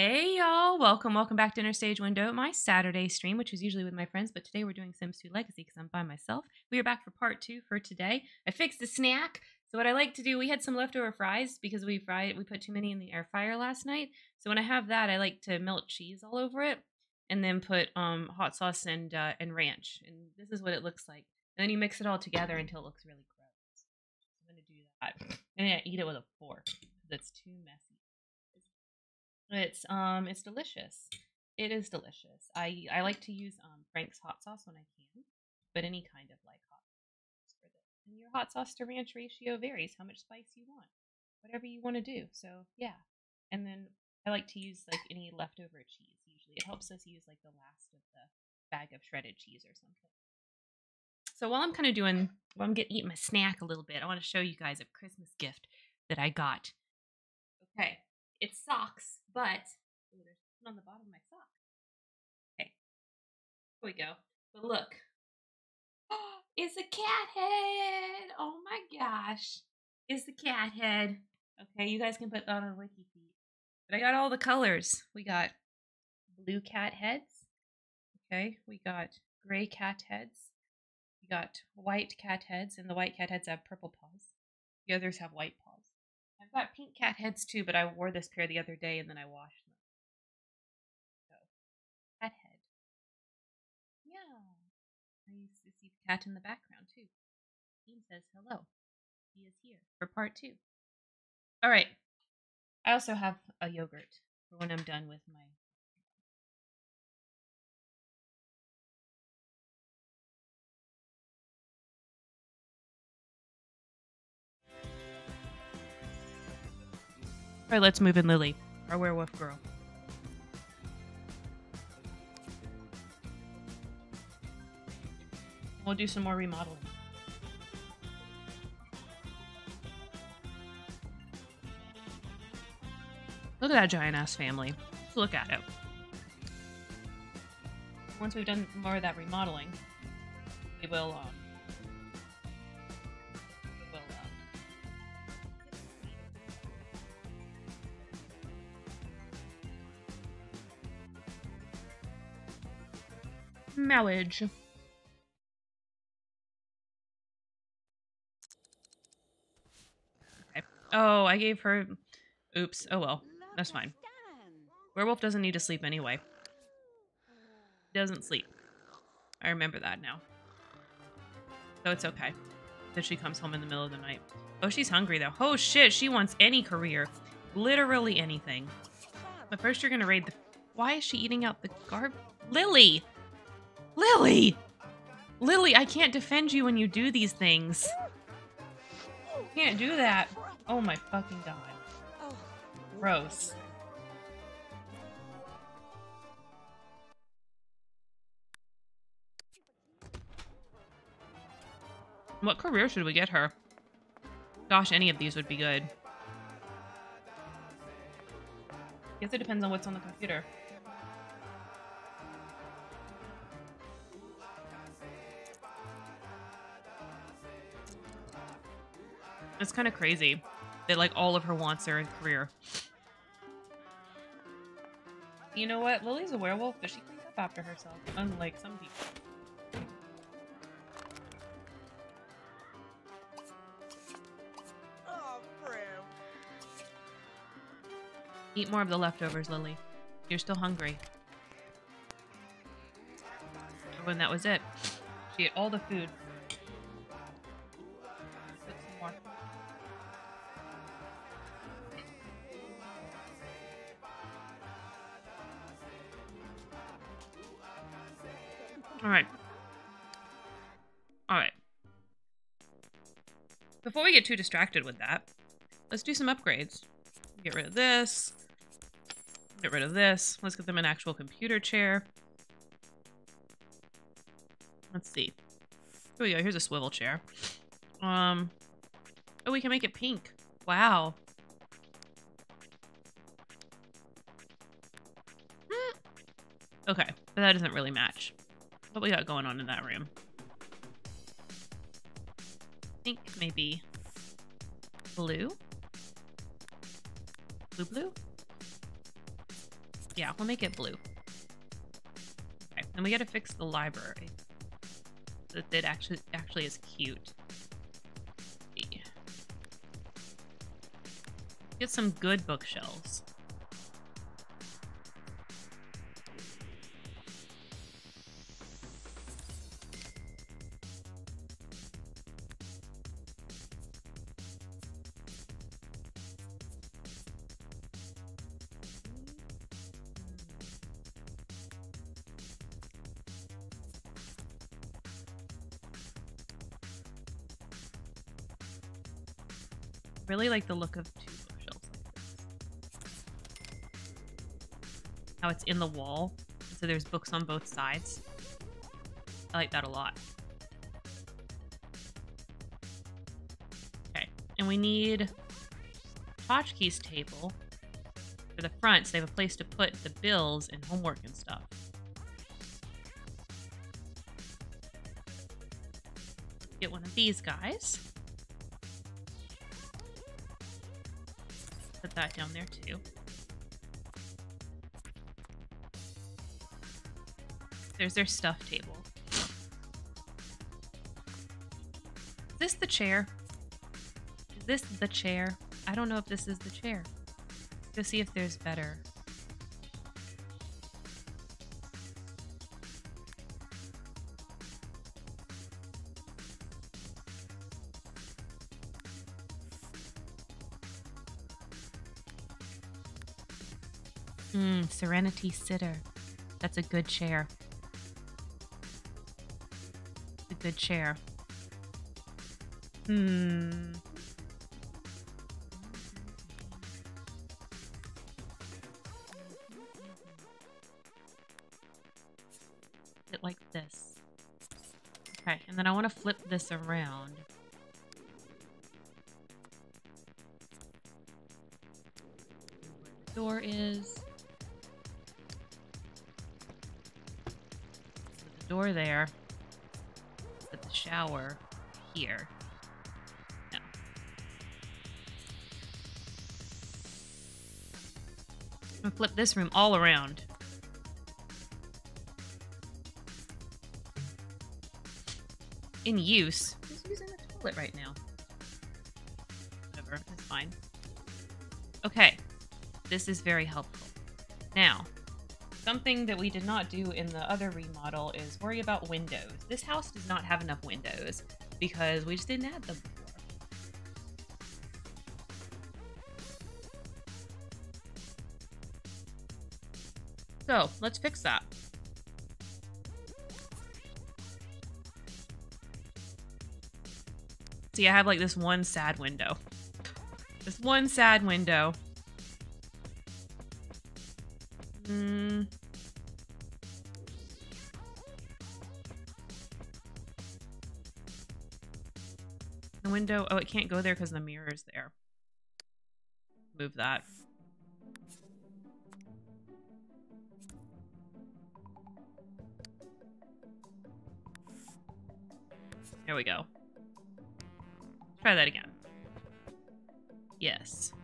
Hey y'all, welcome, welcome back to Interstage Window, my Saturday stream, which is usually with my friends, but today we're doing Sims 2 Legacy because I'm by myself. We are back for part two for today. I fixed the snack. So what I like to do, we had some leftover fries because we fried, we put too many in the air fryer last night. So when I have that, I like to melt cheese all over it and then put um, hot sauce and uh, and ranch. And this is what it looks like. And then you mix it all together until it looks really gross. I'm gonna do that, and then I eat it with a fork because it's too messy. It's um it's delicious. It is delicious. I I like to use um Frank's hot sauce when I can, but any kind of like hot sauce. And your hot sauce to ranch ratio varies how much spice you want, whatever you want to do. So yeah, and then I like to use like any leftover cheese. Usually, it helps us use like the last of the bag of shredded cheese or something. So while I'm kind of doing, while I'm getting eating my snack a little bit, I want to show you guys a Christmas gift that I got. It's socks, but ooh, there's one on the bottom of my sock. Okay, here we go. But look, it's a cat head. Oh my gosh, it's the cat head. Okay, you guys can put that on wiki feed. But I got all the colors. We got blue cat heads. Okay, we got gray cat heads. We got white cat heads, and the white cat heads have purple paws. The others have white paws. I've got pink cat heads too, but I wore this pair the other day and then I washed them. So, cat head. Yeah. I used to see the cat in the background too. Team says hello. He is here for part two. All right. I also have a yogurt for when I'm done with my. All right, let's move in Lily, our werewolf girl. We'll do some more remodeling. Look at that giant ass family. Let's look at it. Once we've done more of that remodeling, we will um, marriage. Okay. Oh, I gave her. Oops. Oh well. That's fine. Werewolf doesn't need to sleep anyway. Doesn't sleep. I remember that now. So it's okay. That she comes home in the middle of the night. Oh, she's hungry though. Oh shit, she wants any career. Literally anything. But first you're gonna raid the... Why is she eating out the garb? Lily! Lily! Lily, I can't defend you when you do these things. Can't do that. Oh my fucking god. Gross. What career should we get her? Gosh, any of these would be good. I Guess it depends on what's on the computer. It's kind of crazy that like all of her wants are in career. You know what? Lily's a werewolf, but she cleans up after herself, unlike some people. Oh, Eat more of the leftovers, Lily. You're still hungry. Oh, and that was it. She ate all the food. Get too distracted with that, let's do some upgrades. Get rid of this. Get rid of this. Let's get them an actual computer chair. Let's see. Here we go. Here's a swivel chair. Um. Oh, we can make it pink. Wow. Hmm. Okay, but that doesn't really match. What we got going on in that room? I think maybe blue. Blue blue? Yeah, we'll make it blue. Okay, and we gotta fix the library. That it actually actually is cute. Get some good bookshelves. Like the look of two bookshelves. How it's in the wall, so there's books on both sides. I like that a lot. Okay, and we need Tchotchke's table for the front, so they have a place to put the bills and homework and stuff. Get one of these guys. That down there too. There's their stuff table. Is this the chair? Is this the chair? I don't know if this is the chair. Let's go see if there's better. Hmm, Serenity Sitter. That's a good chair. A good chair. Hmm. It like this. Okay, and then I want to flip this around. Door is. Door there. Put the shower here. No. I'm gonna flip this room all around. In use. Who's using the toilet right now? Whatever, it's fine. Okay. This is very helpful. Now, Something that we did not do in the other remodel is worry about windows. This house does not have enough windows because we just didn't add them before. So let's fix that. See, I have like this one sad window. This one sad window. Hmm. Window. Oh, it can't go there because the mirror is there. Move that. There we go. Try that again. Yes. Yes,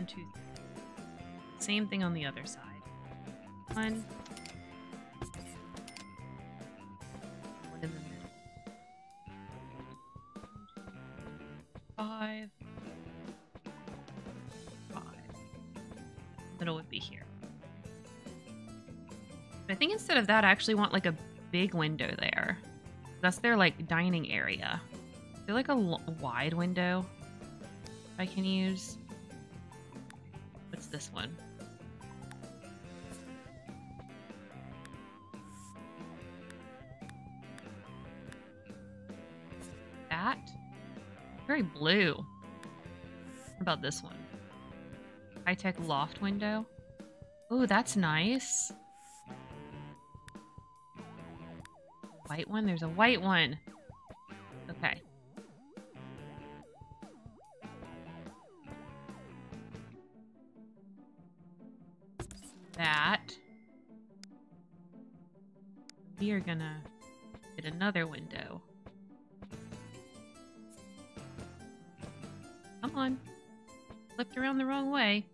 One, two, three. Same thing on the other side. One. One in the middle. Five. Five. Middle would be here. But I think instead of that, I actually want like a big window there. That's their like dining area. Is there like a wide window? I can use. This one? That? Very blue. About this one? High-tech loft window. Oh, that's nice. White one? There's a white one. We are gonna get another window. Come on. Flipped around the wrong way.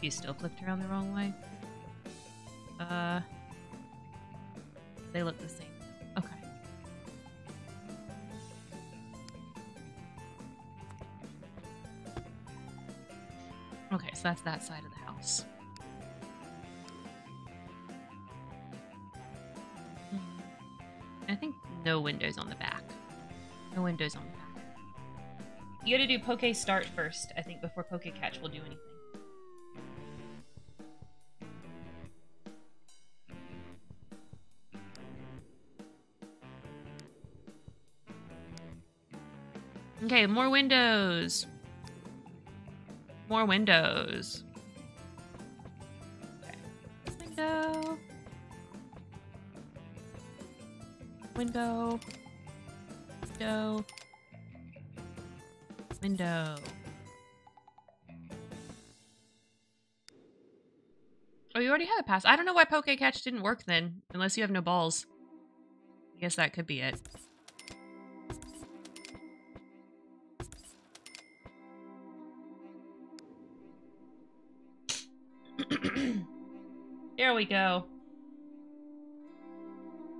You still flipped around the wrong way? Uh, they look the same. That's that side of the house. Hmm. I think no windows on the back. No windows on the back. You gotta do Poke Start first, I think, before Poke Catch will do anything. Okay, more windows. More windows. Okay. Window. Window. Window. Window. Oh, you already had a pass. I don't know why Poke Catch didn't work then, unless you have no balls. I guess that could be it. We go.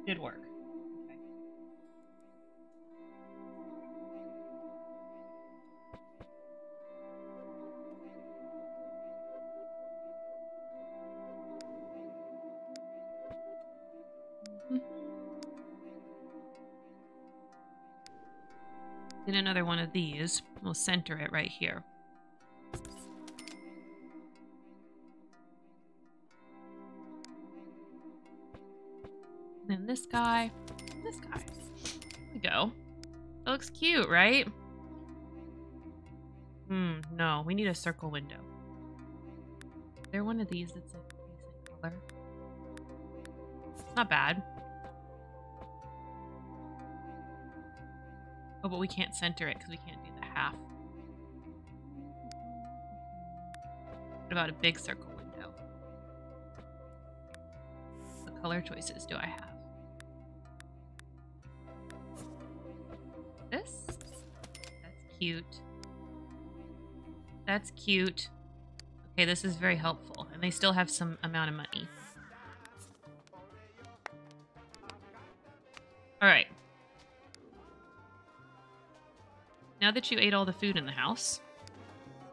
Did work. Okay. Get another one of these. We'll center it right here. This guy. This guy. There we go. That looks cute, right? Hmm, no. We need a circle window. Is there one of these that's a decent color? It's not bad. Oh, but we can't center it because we can't do the half. What about a big circle window? What color choices do I have? Cute. That's cute. Okay, this is very helpful. And they still have some amount of money. Alright. Now that you ate all the food in the house,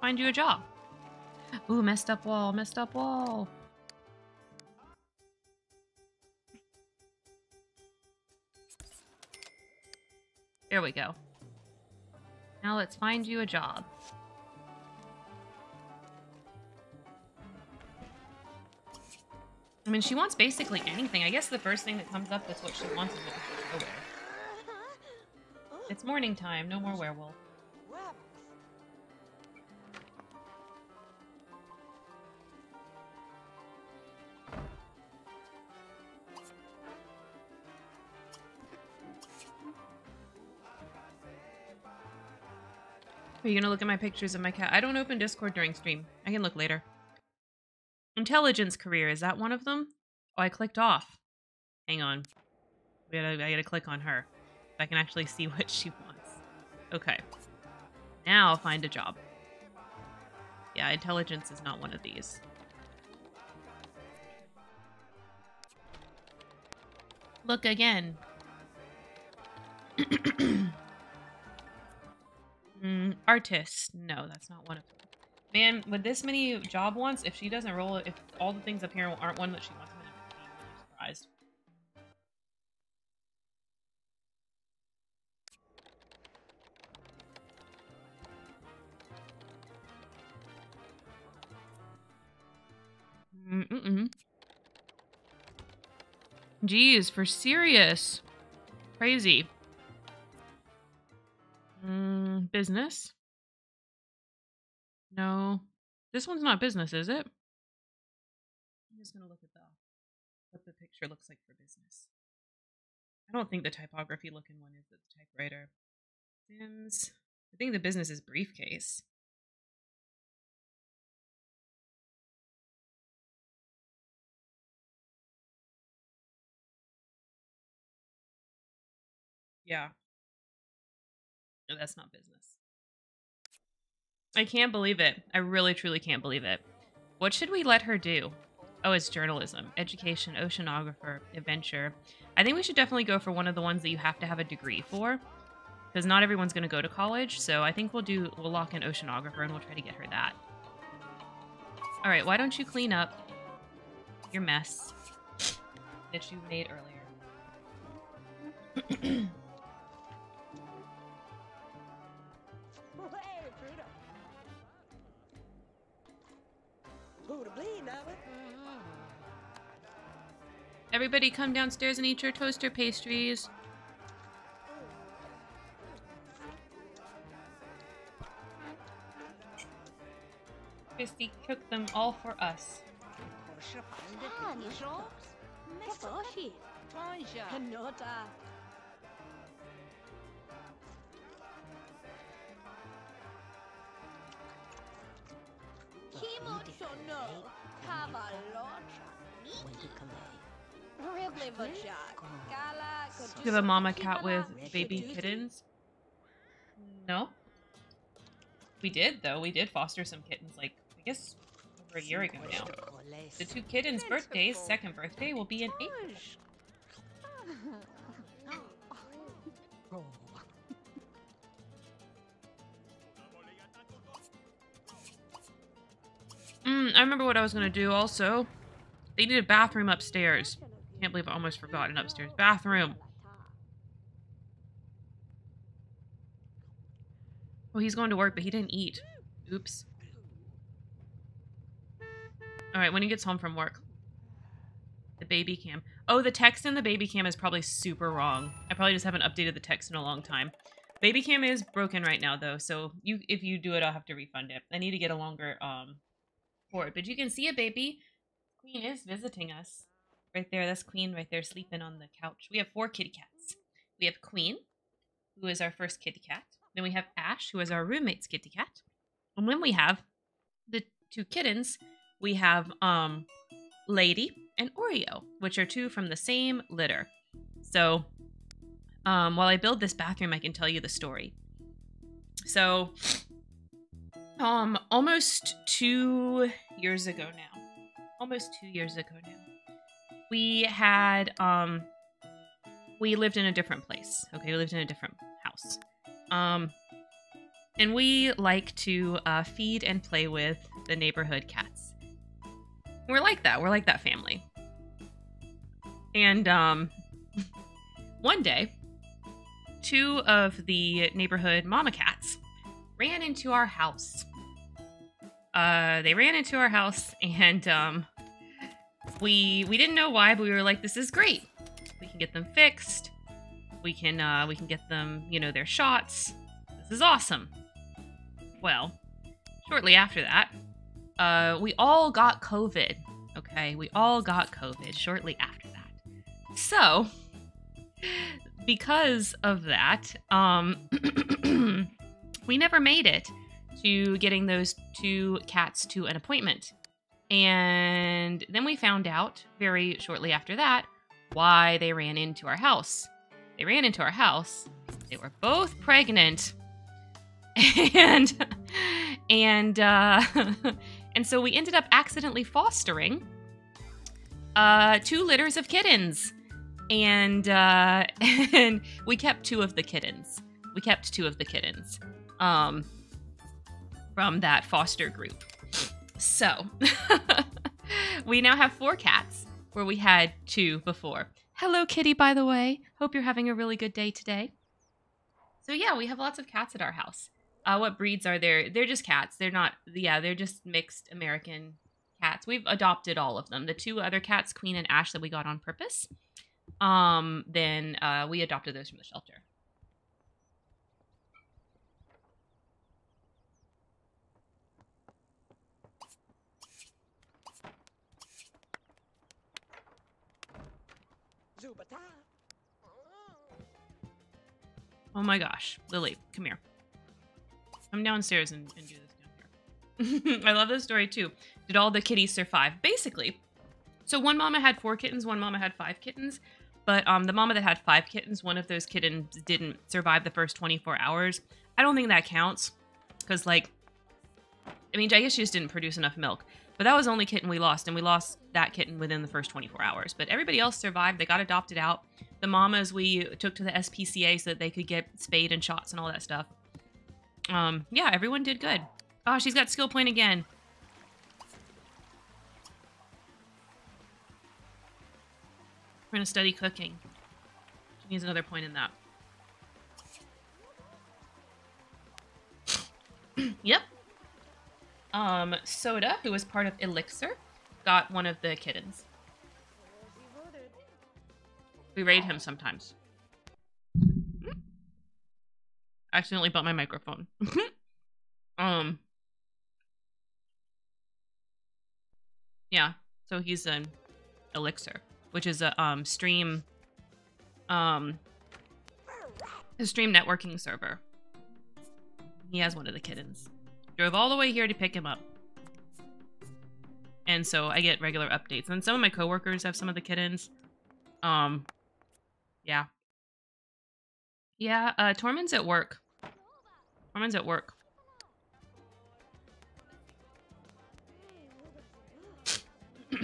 find you a job. Ooh, messed up wall, messed up wall. There we go. Now let's find you a job. I mean, she wants basically anything. I guess the first thing that comes up that's what she wants is what with. It's morning time. No more werewolf. Are you gonna look at my pictures of my cat? I don't open Discord during stream. I can look later. Intelligence career, is that one of them? Oh, I clicked off. Hang on. We gotta, I gotta click on her. I can actually see what she wants. Okay. Now I'll find a job. Yeah, intelligence is not one of these. Look again. mm, artist. No, that's not one of them. Man, with this many job wants, if she doesn't roll it, if all the things up here aren't one that she wants, I'm gonna be really surprised. Mm-mm. Geez, for serious. Crazy. Mm, business? No. This one's not business, is it? I'm just gonna look at the what the picture looks like for business. I don't think the typography looking one is the typewriter. Sims. I think the business is briefcase. Yeah, that's not business. I can't believe it. I really, truly can't believe it. What should we let her do? Oh, it's journalism, education, oceanographer, adventure. I think we should definitely go for one of the ones that you have to have a degree for. Because not everyone's going to go to college, so I think we'll do we'll lock in oceanographer and we'll try to get her that. All right, why don't you clean up your mess that you made earlier? Mm-hmm. Everybody come downstairs and eat your toaster pastries. Christy cooked them all for us. Kimochono, Cavalocha, Wrigley Machak, Gala, Do you have a mama cat with baby kittens? No. We did though. We did foster some kittens like I guess over a year ago now. The two kittens' birthdays, second birthday, will be in April. Mm, I remember what I was gonna do also. They need a bathroom upstairs. Can't believe I almost forgot an upstairs bathroom. Oh, he's going to work, but he didn't eat. Oops. Alright, when he gets home from work. The baby cam. Oh, the text in the baby cam is probably super wrong. I probably just haven't updated the text in a long time. Baby cam is broken right now, though, so you if you do it, I'll have to refund it. I need to get a longer um cord. But you can see a baby. Queen is visiting us. Right there, that's Queen right there sleeping on the couch. We have four kitty cats. We have Queen, who is our first kitty cat. Then we have Ash, who is our roommate's kitty cat. And then we have the two kittens. We have um Lady and Oreo, which are two from the same litter. So um while I build this bathroom, I can tell you the story. So um almost two years ago now. Almost two years ago now. We had um we lived in a different place. Okay, we lived in a different house. Um, and we like to uh, feed and play with the neighborhood cats. We're like that. We're like that family. And um, one day, two of the neighborhood mama cats ran into our house. Uh, they ran into our house, and um, we we didn't know why, but we were like, "This is great. We can get them fixed." we can uh, we can get them you know their shots. This is awesome. Well shortly after that uh, we all got covid okay? We all got covid shortly after that. So because of that um we never made it to getting those two cats to an appointment and then we found out very shortly after that why they ran into our house they ran into our house. They were both pregnant. And and uh and so we ended up accidentally fostering uh two litters of kittens. And uh and we kept two of the kittens. We kept two of the kittens. Um from that foster group. So, we now have four cats where we had two before. Hello, kitty, by the way. Hope you're having a really good day today. So, yeah, we have lots of cats at our house. Uh, what breeds are there? They're just cats. They're not, yeah, they're just mixed American cats. We've adopted all of them. The two other cats, Queen and Ash, that we got on purpose. Um, then uh, we adopted those from the shelter. Oh my gosh. Lily, come here. Come downstairs and, and do this down here. I love this story too. Did all the kitties survive? Basically. So one mama had four kittens, one mama had five kittens. But um, the mama that had five kittens, one of those kittens didn't survive the first 24 hours. I don't think that counts because, like, I mean, I guess she just didn't produce enough milk. But that was the only kitten we lost, and we lost that kitten within the first 24 hours. But everybody else survived. They got adopted out. The mamas we took to the SPCA so that they could get spayed and shots and all that stuff. Um, yeah, everyone did good. Oh, she's got skill point again. We're gonna study cooking. She needs another point in that. yep. Um, Soda, who was part of Elixir, got one of the kittens. We raid him sometimes. I Accidentally bumped my microphone. um. Yeah, so he's an Elixir, which is a um stream um a stream networking server. He has one of the kittens. Drove all the way here to pick him up. And so I get regular updates. And some of my coworkers have some of the kittens. Um yeah. Yeah, uh Tormund's at work. Tormund's at work.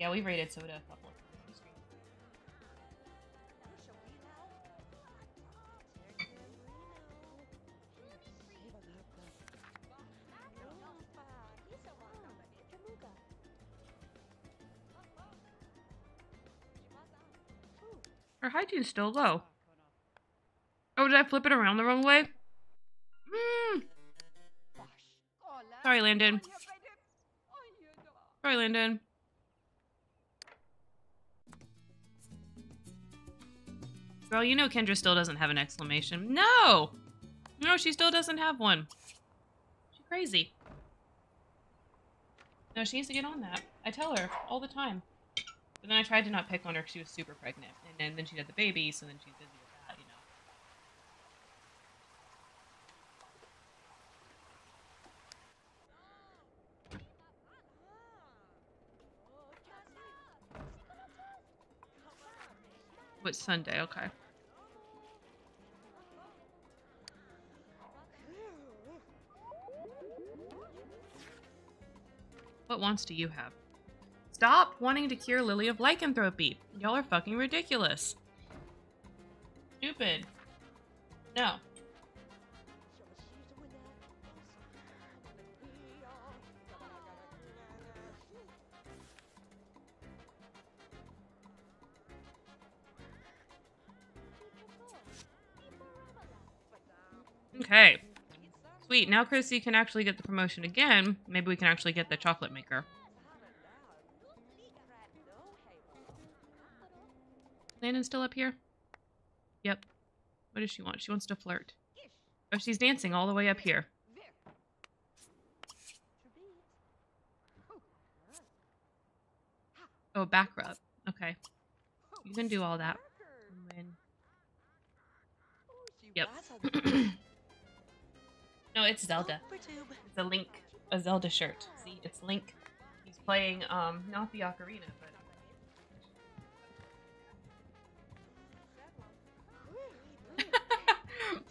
yeah, we rated Soda Her hygiene's still low. Oh, did I flip it around the wrong way? Hmm. Sorry, Landon. Sorry, Landon. Girl, you know Kendra still doesn't have an exclamation. No! No, she still doesn't have one. She's crazy. No, she needs to get on that. I tell her all the time. But then I tried to not pick on her because she was super pregnant. And then, then she had the baby, so then she's busy with that, you know. What's Sunday? Okay. What wants do you have? Stop wanting to cure Lily of lycanthropy. Y'all are fucking ridiculous. Stupid. No. Okay. Sweet. Now Chrissy can actually get the promotion again. Maybe we can actually get the chocolate maker. Landon's still up here? Yep. What does she want? She wants to flirt. Oh, she's dancing all the way up here. Oh, back rub. Okay. You can do all that. Yep. no, it's Zelda. It's a Link, a Zelda shirt. See, it's Link. He's playing, um, not the ocarina, but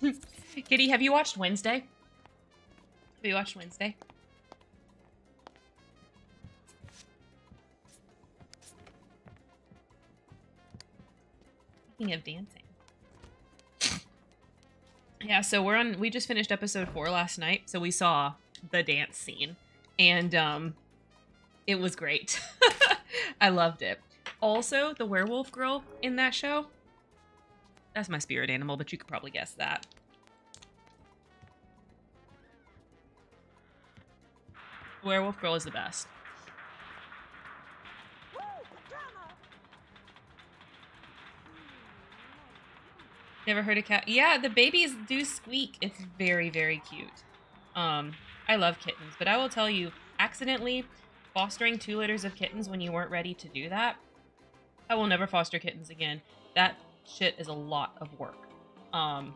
Kitty, have you watched Wednesday? Have you watched Wednesday? Speaking of dancing. Yeah, so we're on we just finished episode 4 last night, so we saw the dance scene and um it was great. I loved it. Also, the werewolf girl in that show, that's my spirit animal, but you could probably guess that. Werewolf Girl is the best. Never heard a cat. Yeah, the babies do squeak. It's very, very cute. Um, I love kittens, but I will tell you, accidentally fostering two litters of kittens when you weren't ready to do that, I will never foster kittens again. That shit is a lot of work. Um,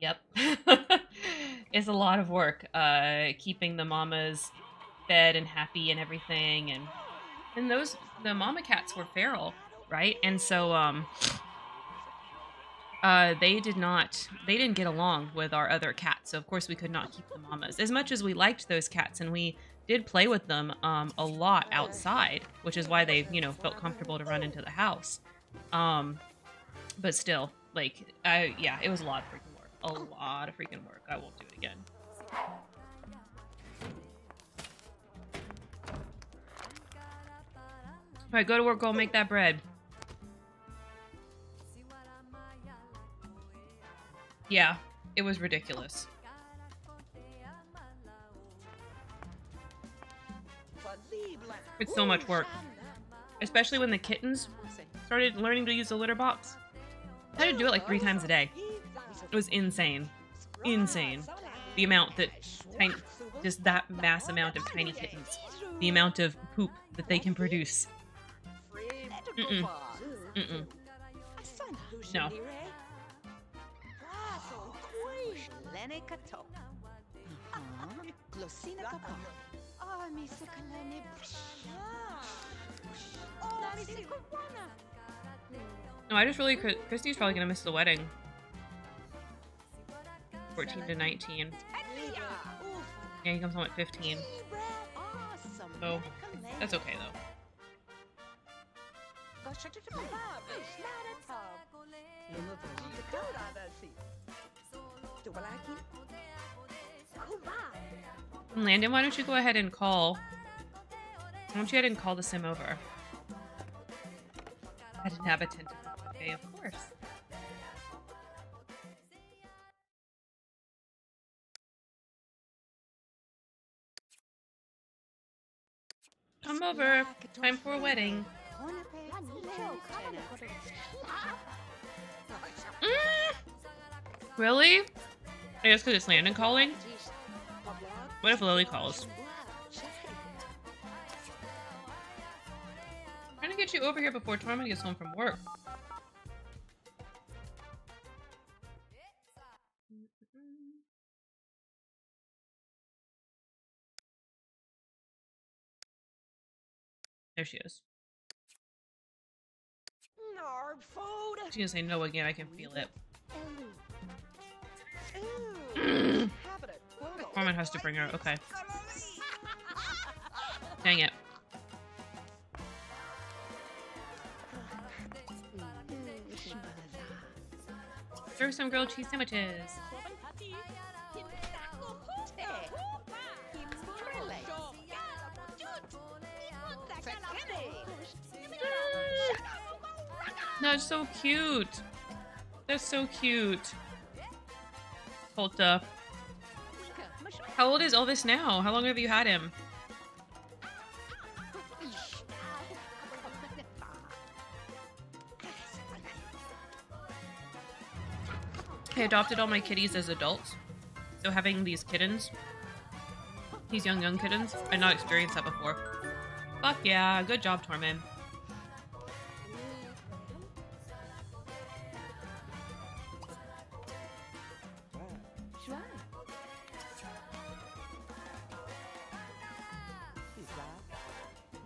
yep. it's a lot of work, uh, keeping the mamas fed and happy and everything, and and those the mama cats were feral, right? And so um uh they did not they didn't get along with our other cats. So of course we could not keep the mamas. As much as we liked those cats and we did play with them um a lot outside, which is why they, you know, felt comfortable to run into the house. Um but still, like I yeah, it was a lot work. A lot of freaking work. I won't do it again. All right, go to work, go make that bread. Yeah, it was ridiculous. It's so much work. Especially when the kittens started learning to use the litter box. I had to do it like three times a day. It was insane. Insane. The amount that just that mass amount of tiny kittens. The amount of poop that they can produce. Mm-mm. Mm-mm. No. No, I just really Christy's probably gonna miss the wedding. 14 to 19. Yeah, he comes home at 15. So that's okay though. Landon, why don't you go ahead and call? Why don't you go ahead and call the sim over? I didn't have At inhabitant. Okay, of course. Come over. Time for a wedding. Mm. Really? I guess because it's Landon calling? What if Lily calls? I'm trying to get you over here before Tormund gets home from work. There she is. She's gonna say no again, I can feel it. Norman has to bring her, okay. Dang it. Serve some grilled cheese sandwiches. It's so cute. They're so cute. Holta. How old is Elvis now? How long have you had him? I adopted all my kitties as adults. So having these kittens, these young, young kittens, I've not experienced that before. Fuck yeah, good job, Tormund.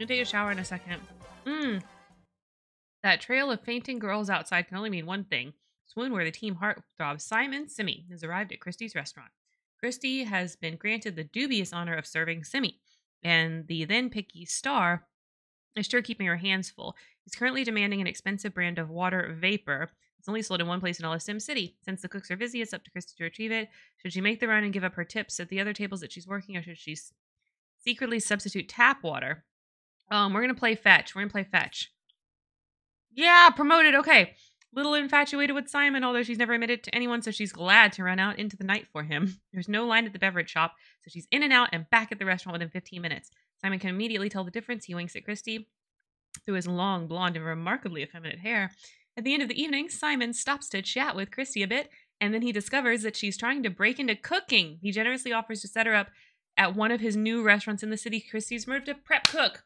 Take a shower in a second. Mmm. That trail of fainting girls outside can only mean one thing. Swoon where the team heartthrob Simon Simi has arrived at Christie's restaurant. Christie has been granted the dubious honor of serving Simi, and the then picky star is sure keeping her hands full. He's currently demanding an expensive brand of water vapor. It's only sold in one place in all of Sim City. Since the cooks are busy, it's up to Christie to retrieve it. Should she make the run and give up her tips at the other tables that she's working, or should she secretly substitute tap water um, we're gonna play fetch. We're gonna play fetch. Yeah, promoted. Okay. Little infatuated with Simon, although she's never admitted to anyone, so she's glad to run out into the night for him. There's no line at the beverage shop, so she's in and out and back at the restaurant within 15 minutes. Simon can immediately tell the difference. He winks at Christy through his long, blonde, and remarkably effeminate hair. At the end of the evening, Simon stops to chat with Christy a bit, and then he discovers that she's trying to break into cooking. He generously offers to set her up at one of his new restaurants in the city. Christy's moved to prep cook.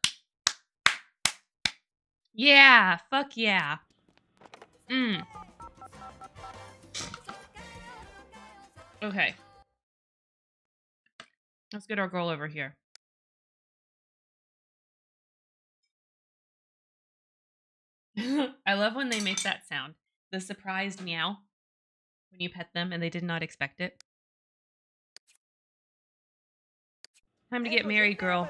Yeah, fuck yeah. Mm. Okay. Let's get our girl over here. I love when they make that sound. The surprised meow when you pet them and they did not expect it. Time to get married, girl.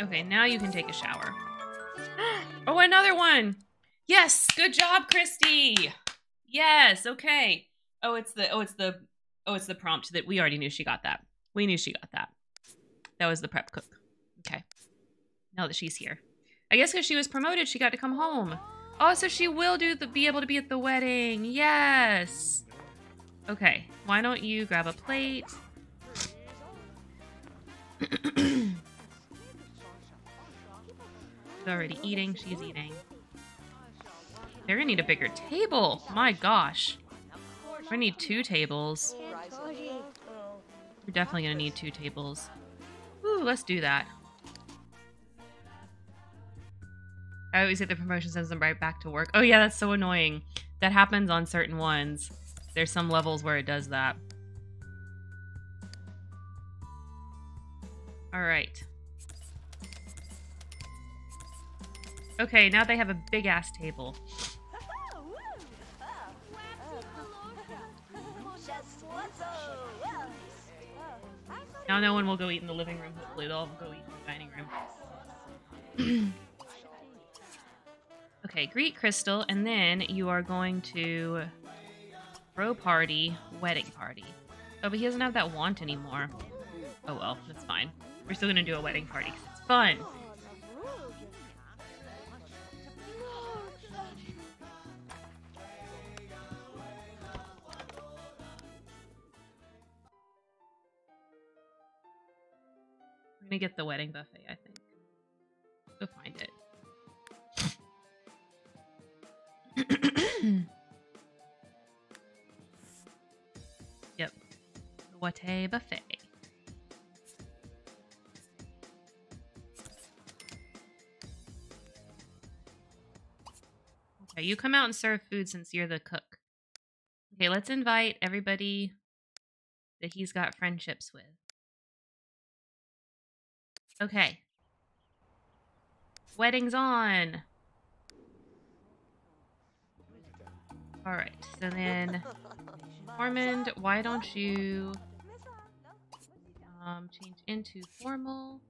Okay, now you can take a shower. oh, another one! Yes, good job, Christy. Yes, okay. Oh, it's the oh, it's the oh, it's the prompt that we already knew she got that. We knew she got that. That was the prep cook. Okay. Now that she's here, I guess because she was promoted, she got to come home. Oh, so she will do the be able to be at the wedding. Yes. Okay. Why don't you grab a plate? Already eating. She's eating. They're gonna need a bigger table. My gosh. We're need two tables. We're definitely gonna need two tables. Ooh, let's do that. I always get the promotion sends them right back to work. Oh yeah, that's so annoying. That happens on certain ones. There's some levels where it does that. Alright. Okay, now they have a big ass table. Now no one will go eat in the living room. Hopefully they'll all go eat in the dining room. okay, greet Crystal, and then you are going to throw party, wedding party. Oh, but he doesn't have that want anymore. Oh well, that's fine. We're still gonna do a wedding party. It's fun. I'm get the wedding buffet, I think. Go find it. yep. What a buffet. Okay, you come out and serve food since you're the cook. Okay, let's invite everybody that he's got friendships with. Okay. Wedding's on. All right. So then, Tormund, why don't you um, change into formal?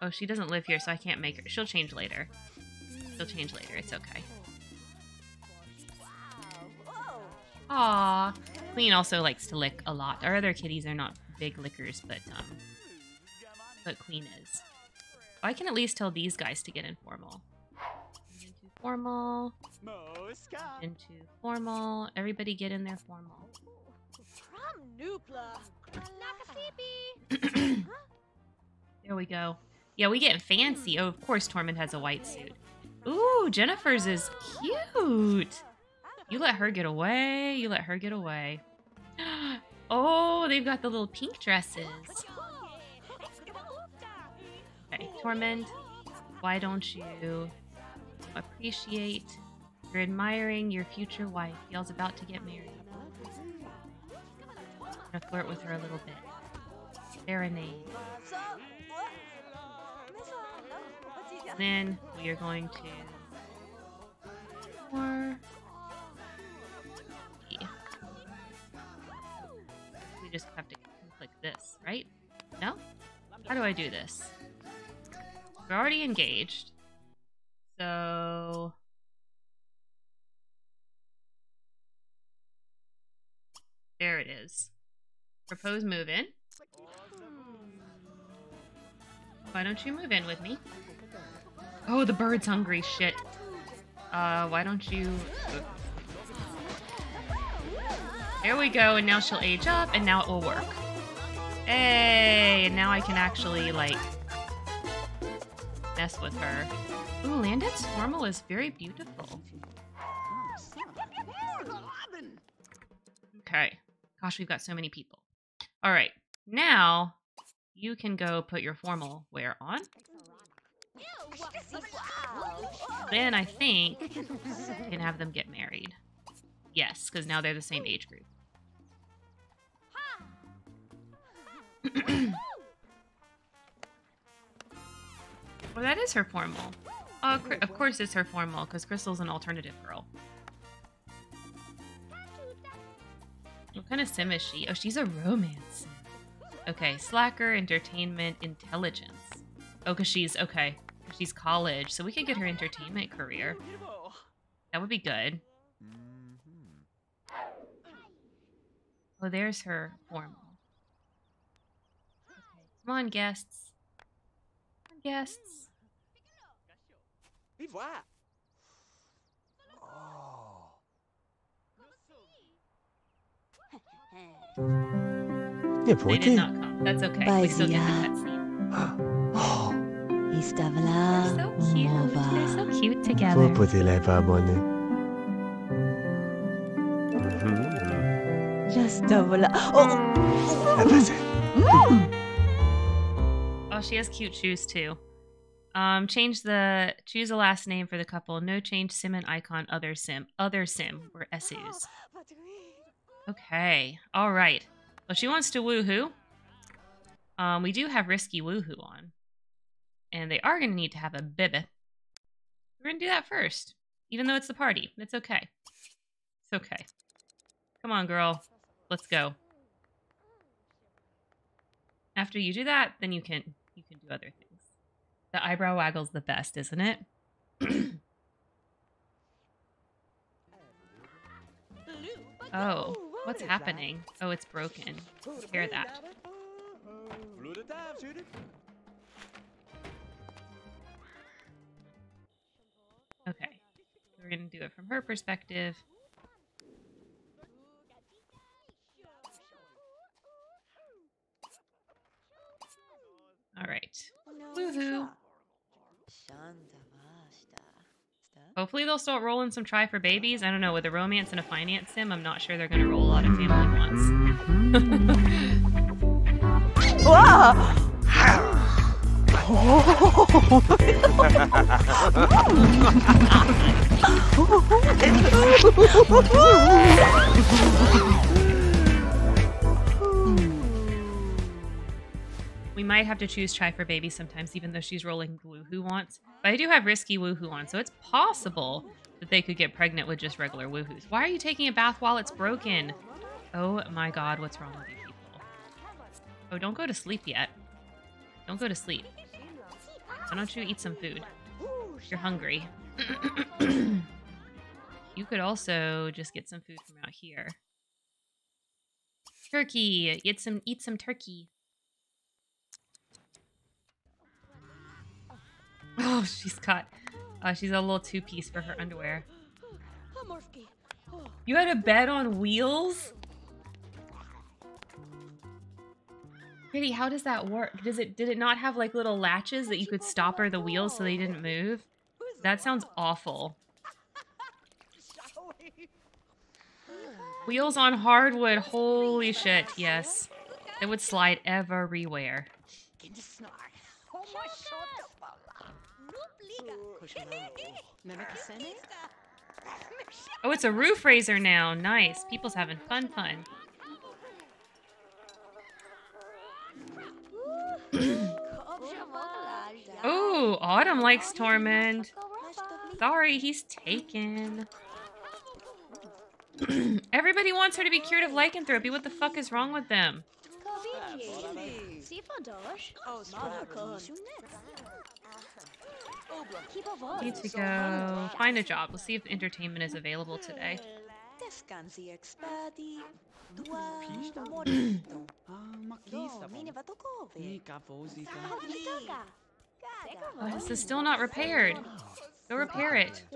Oh, she doesn't live here, so I can't make her. She'll change later. She'll change later. It's okay. Aw. Queen also likes to lick a lot. Our other kitties are not big lickers, but um, but Queen is. Oh, I can at least tell these guys to get informal. Into formal. Into formal. Everybody get in there formal. there we go. Yeah, we get fancy. Oh, of course Tormund has a white suit. Ooh, Jennifer's is cute. You let her get away. You let her get away. Oh, they've got the little pink dresses. Okay, Tormund, why don't you appreciate you're admiring your future wife. Y'all's about to get married. gonna flirt with her a little bit. Serenade. Then we are going to we just have to click this, right? No? How do I do this? We're already engaged. So... There it is. Propose move in. Why don't you move in with me? Oh, the bird's hungry. Shit. Uh, why don't you... There we go, and now she'll age up, and now it will work. Hey, and now I can actually, like, mess with her. Ooh, Landon's formal is very beautiful. Okay. Gosh, we've got so many people. All right. Now, you can go put your formal wear on. Then I think you can have them get married. Yes, because now they're the same age group. well, that is her formal. Oh, of course it's her formal, because Crystal's an alternative girl. What kind of sim is she? Oh, she's a romance sim. Okay, slacker, entertainment, intelligence. Oh, because she's, okay, 'cause she's college, so we could get her entertainment career. That would be good. Oh, there's her formal. Okay, come on, guests. Come on, guests. Vive voir. Nie They płyty? did not come. That's okay. We still get the cutscene. Oh, Istavla They're so cute. They're so umova. cute faut together. płyty pas abonné. Mhm. Jastavla. Oh! She has cute shoes too. Um, change the choose a last name for the couple. No change sim and icon other sim. Other sim or SUs. Okay. All right. Well, she wants to woohoo. Um, we do have risky woohoo on, and they are going to need to have a bibba. We're going to do that first, even though it's the party. It's okay. It's okay. Come on, girl. Let's go. After you do that, then you can other things. The eyebrow waggle's the best, isn't it? oh, what's happening? Oh, it's broken. Hear that. Okay. We're going to do it from her perspective. All right. Woohoo. Hopefully they'll start rolling some try for babies. I don't know, with a romance and a finance sim, I'm not sure they're going to roll a lot of family ones. we might have to choose try for baby sometimes, even though she's rolling woohoo wants. But I do have risky woohoo on, so it's possible that they could get pregnant with just regular woohoos. Why are you taking a bath while it's broken? Oh my god, what's wrong with you people? Oh, don't go to sleep yet. Don't go to sleep. Why don't you eat some food? You're hungry. you could also just get some food from out here. Turkey. Eat some eat some turkey. Oh, she's got uh, she's a little two piece for her underwear. You had a bed on wheels? Pretty, how does that work? Does it did it not have like little latches that you could stopper the wheels so they didn't move? That sounds awful. Wheels on hardwood, holy shit, yes. It would slide everywhere. Oh, it's a roof raiser now. Nice. People's having fun fun. Oh, Autumn likes Tormund. Sorry, he's taken. Everybody wants her to be cured of lycanthropy. What the fuck is wrong with them? Need to go find a job. Let's see if entertainment is available today. Oh, this is still not repaired. Go repair it.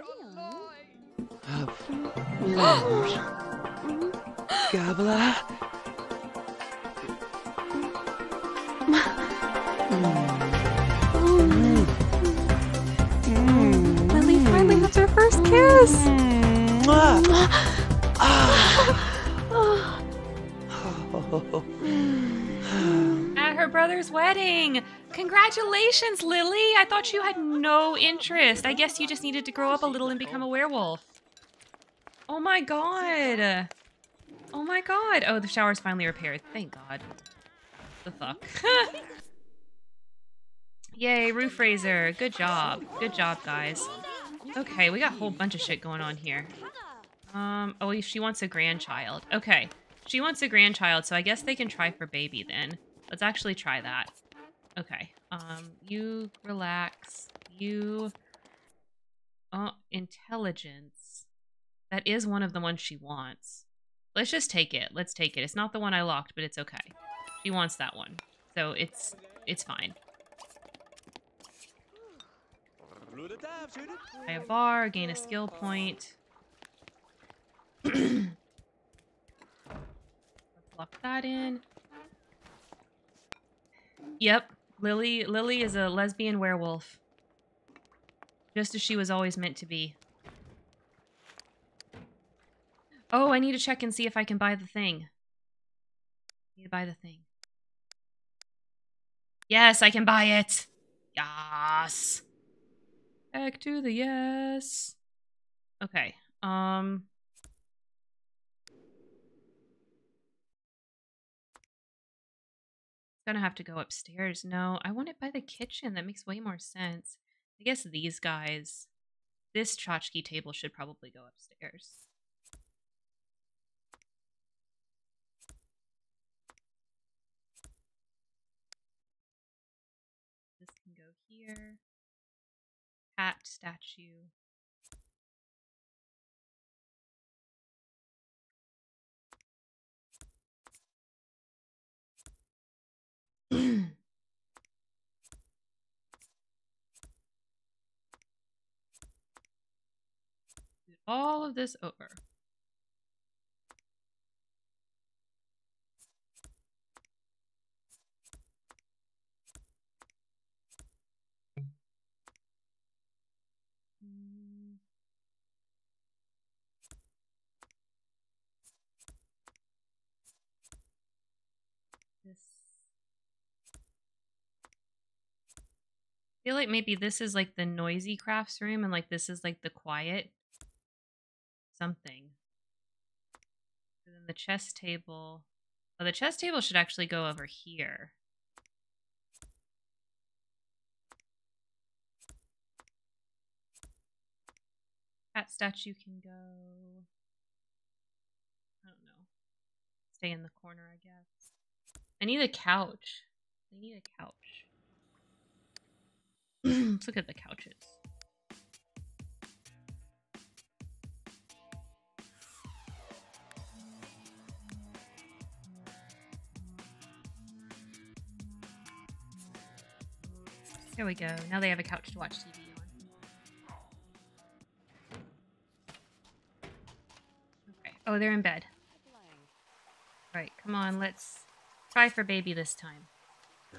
Gabla. Her first kiss. At her brother's wedding. Congratulations, Lily. I thought you had no interest. I guess you just needed to grow up a little and become a werewolf. Oh my god. Oh my god. Oh, the shower's finally repaired. Thank god. the fuck? Yay, roof raiser. Good job. Good job, guys. Okay, we got a whole bunch of shit going on here. Um, oh, she wants a grandchild. Okay, she wants a grandchild, so I guess they can try for baby then. Let's actually try that. Okay, um, you relax. You... Oh, intelligence. That is one of the ones she wants. Let's just take it. Let's take it. It's not the one I locked, but it's okay. She wants that one. So it's it's fine. Buy a bar, gain a skill point. Lock that in. Yep, Lily Lily is a lesbian werewolf. Just as she was always meant to be. Oh, I need to check and see if I can buy the thing. I need to buy the thing. Yes, I can buy it. Yes. Back to the yes. Okay. Um. Gonna have to go upstairs. No, I want it by the kitchen. That makes way more sense. I guess these guys. This tchotchke table should probably go upstairs. This can go here. Cat statue. All of this over. Feel like maybe this is like the noisy crafts room and like this is like the quiet something. And then the chess table. Oh, the chess table should actually go over here. Cat statue can go. I don't know. Stay in the corner, I guess. I need a couch. I need a couch. Let's look at the couches. There we go. Now they have a couch to watch TV on. Okay. Oh, they're in bed. Right, come on, let's try for baby this time. Ah,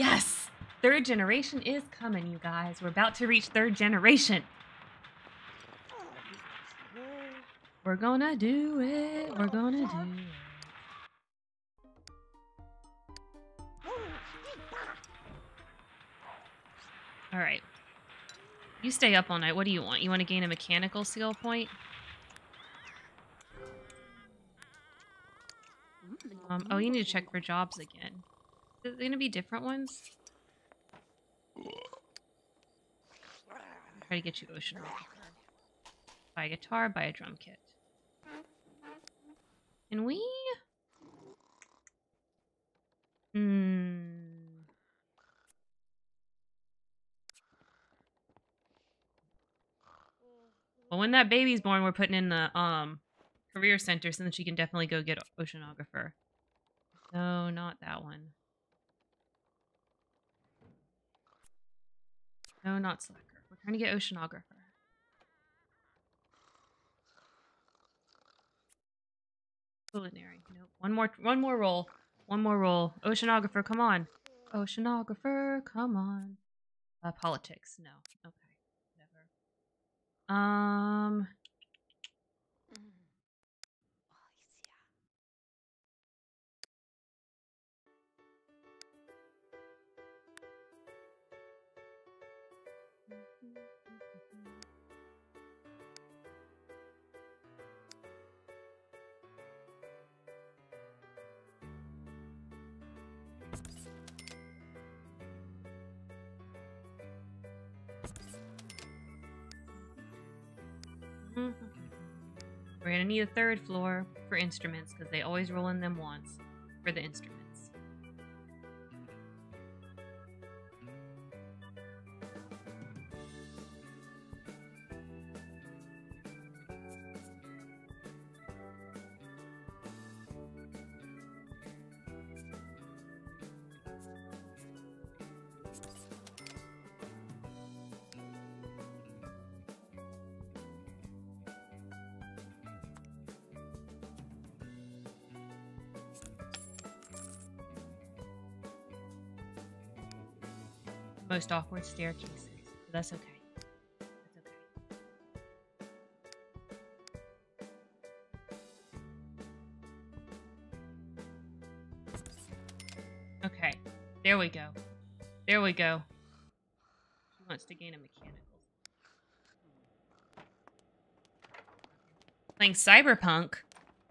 Yes! Third generation is coming, you guys. We're about to reach third generation. We're gonna do it. We're gonna do it. All right. You stay up all night. What do you want? You want to gain a mechanical skill point? Um, oh, you need to check for jobs again. Is it to be different ones? Try to get you ocean rock. Buy a guitar, buy a drum kit. Can we? Hmm. Well, when that baby's born, we're putting in the um career center so that she can definitely go get oceanographer. No, not that one. No, not slacker. We're trying to get oceanographer. Culinary. Nope. One more. One more roll. One more roll. Oceanographer, come on. Oceanographer, come on. Uh, politics. No. Okay. Whatever. Um. Gonna need a third floor for instruments because they always roll in them once for the instruments. Most awkward staircases. But that's okay. That's okay. Okay. There we go. There we go. She wants to gain a mechanical. Playing Cyberpunk.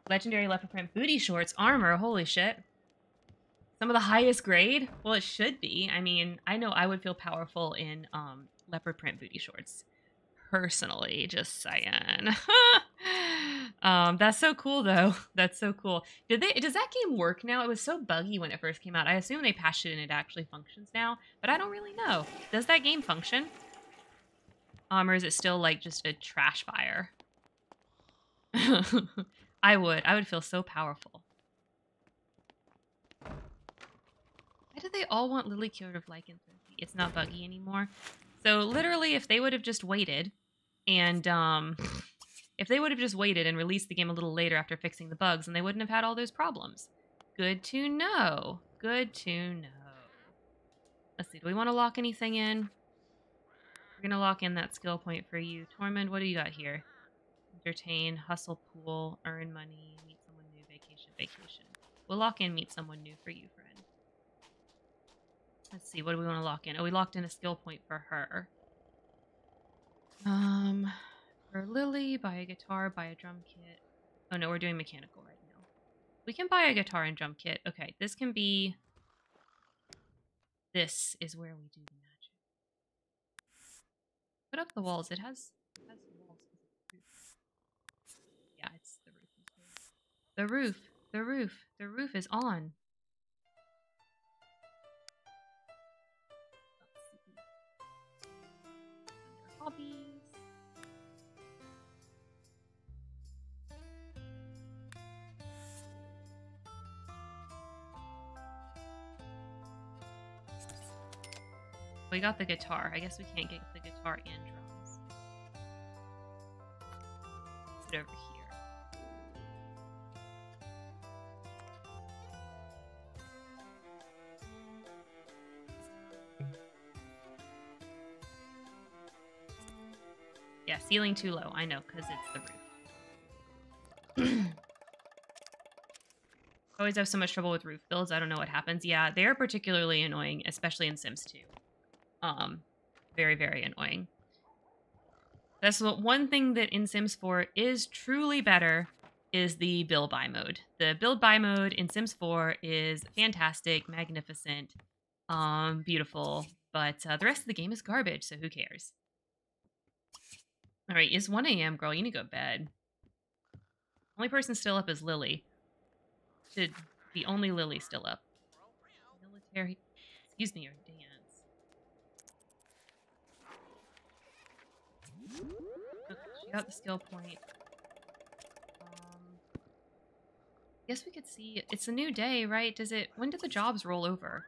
Legendary leopard print booty shorts, armor, holy shit. Some of the highest grade? Well, it should be. I mean, I know I would feel powerful in um, leopard print booty shorts. Personally, just saying. um, that's so cool, though. That's so cool. Did they? Does that game work now? It was so buggy when it first came out. I assume they patched it and it actually functions now, but I don't really know. Does that game function? Um, or is it still like just a trash fire? I would. I would feel so powerful. Why do they all want Lily cured of lycanthropy? It's not buggy anymore. So literally, if they would have just waited, and um, if they would have just waited and released the game a little later after fixing the bugs, then they wouldn't have had all those problems. Good to know. Good to know. Let's see. Do we want to lock anything in? We're gonna lock in that skill point for you, Tormund. What do you got here? Entertain, hustle, pool, earn money, meet someone new, vacation, vacation. We'll lock in meet someone new for you, friend. Let's see, what do we want to lock in? Oh, we locked in a skill point for her. Um, for Lily, buy a guitar, buy a drum kit. Oh no, we're doing mechanical right now. We can buy a guitar and drum kit. Okay, this can be... This is where we do the magic. Put up the walls. It has, it has walls. Yeah, it's the roof. The roof. The roof. The roof is on. We got the guitar. I guess we can't get the guitar and drums. Put it over here. Yeah, ceiling too low. I know, because it's the roof. Always have so much trouble with roof builds. I don't know what happens. Yeah, they're particularly annoying, especially in Sims 2. Um, very, very annoying. That's what one thing that in Sims 4 is truly better is the build buy mode. The build buy mode in Sims 4 is fantastic, magnificent, um, beautiful, but uh, the rest of the game is garbage, so who cares? All right, it's 1 a.m., girl. You need to go to bed. Only person still up is Lily. Should be only Lily still up. Military. Excuse me, or dance. Got the skill point. Um, guess we could see. It's a new day, right? Does it? When do the jobs roll over?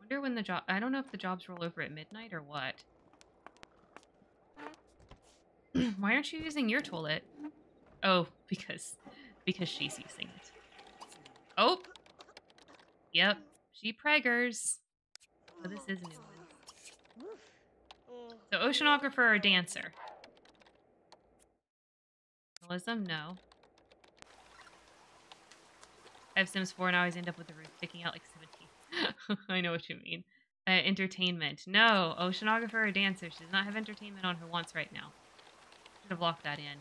Wonder when the job. I don't know if the jobs roll over at midnight or what. Why aren't you using your toilet? Oh, because because she's using it. Oh. Yep. She preggers. So this is new. So oceanographer or dancer? Journalism? No. I have Sims 4 and I always end up with the roof sticking out like 17. I know what you mean. Uh, entertainment. No. Oceanographer or dancer? She does not have entertainment on her wants right now. Should have locked that in.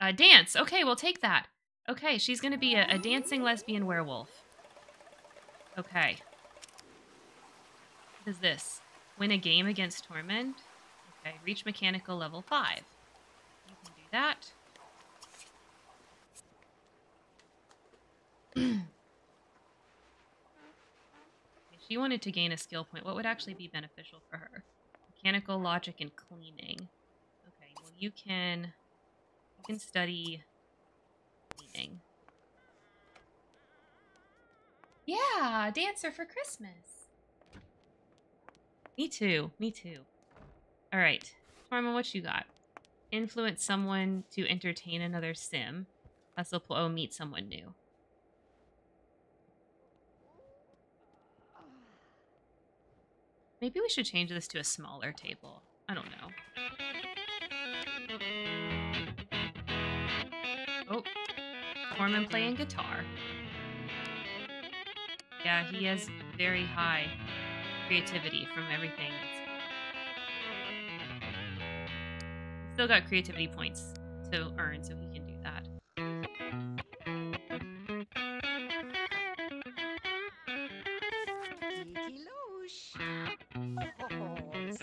Uh, dance. Okay, we'll take that. Okay, she's going to be a, a dancing lesbian werewolf. Okay. What is this? Win a game against Tormund? Okay, reach mechanical level 5. You can do that. If she wanted to gain a skill point, what would actually be beneficial for her? Mechanical logic and cleaning. Okay, well you can you can study cleaning. Yeah, dancer for Christmas. Me too. Me too. All right, Torma, what you got? Influence someone to entertain another sim. Hustle, oh, meet someone new. Maybe we should change this to a smaller table. I don't know. Oh, Tormund playing guitar. Yeah, he has very high creativity from everything. He's still got creativity points to earn, so he can do that.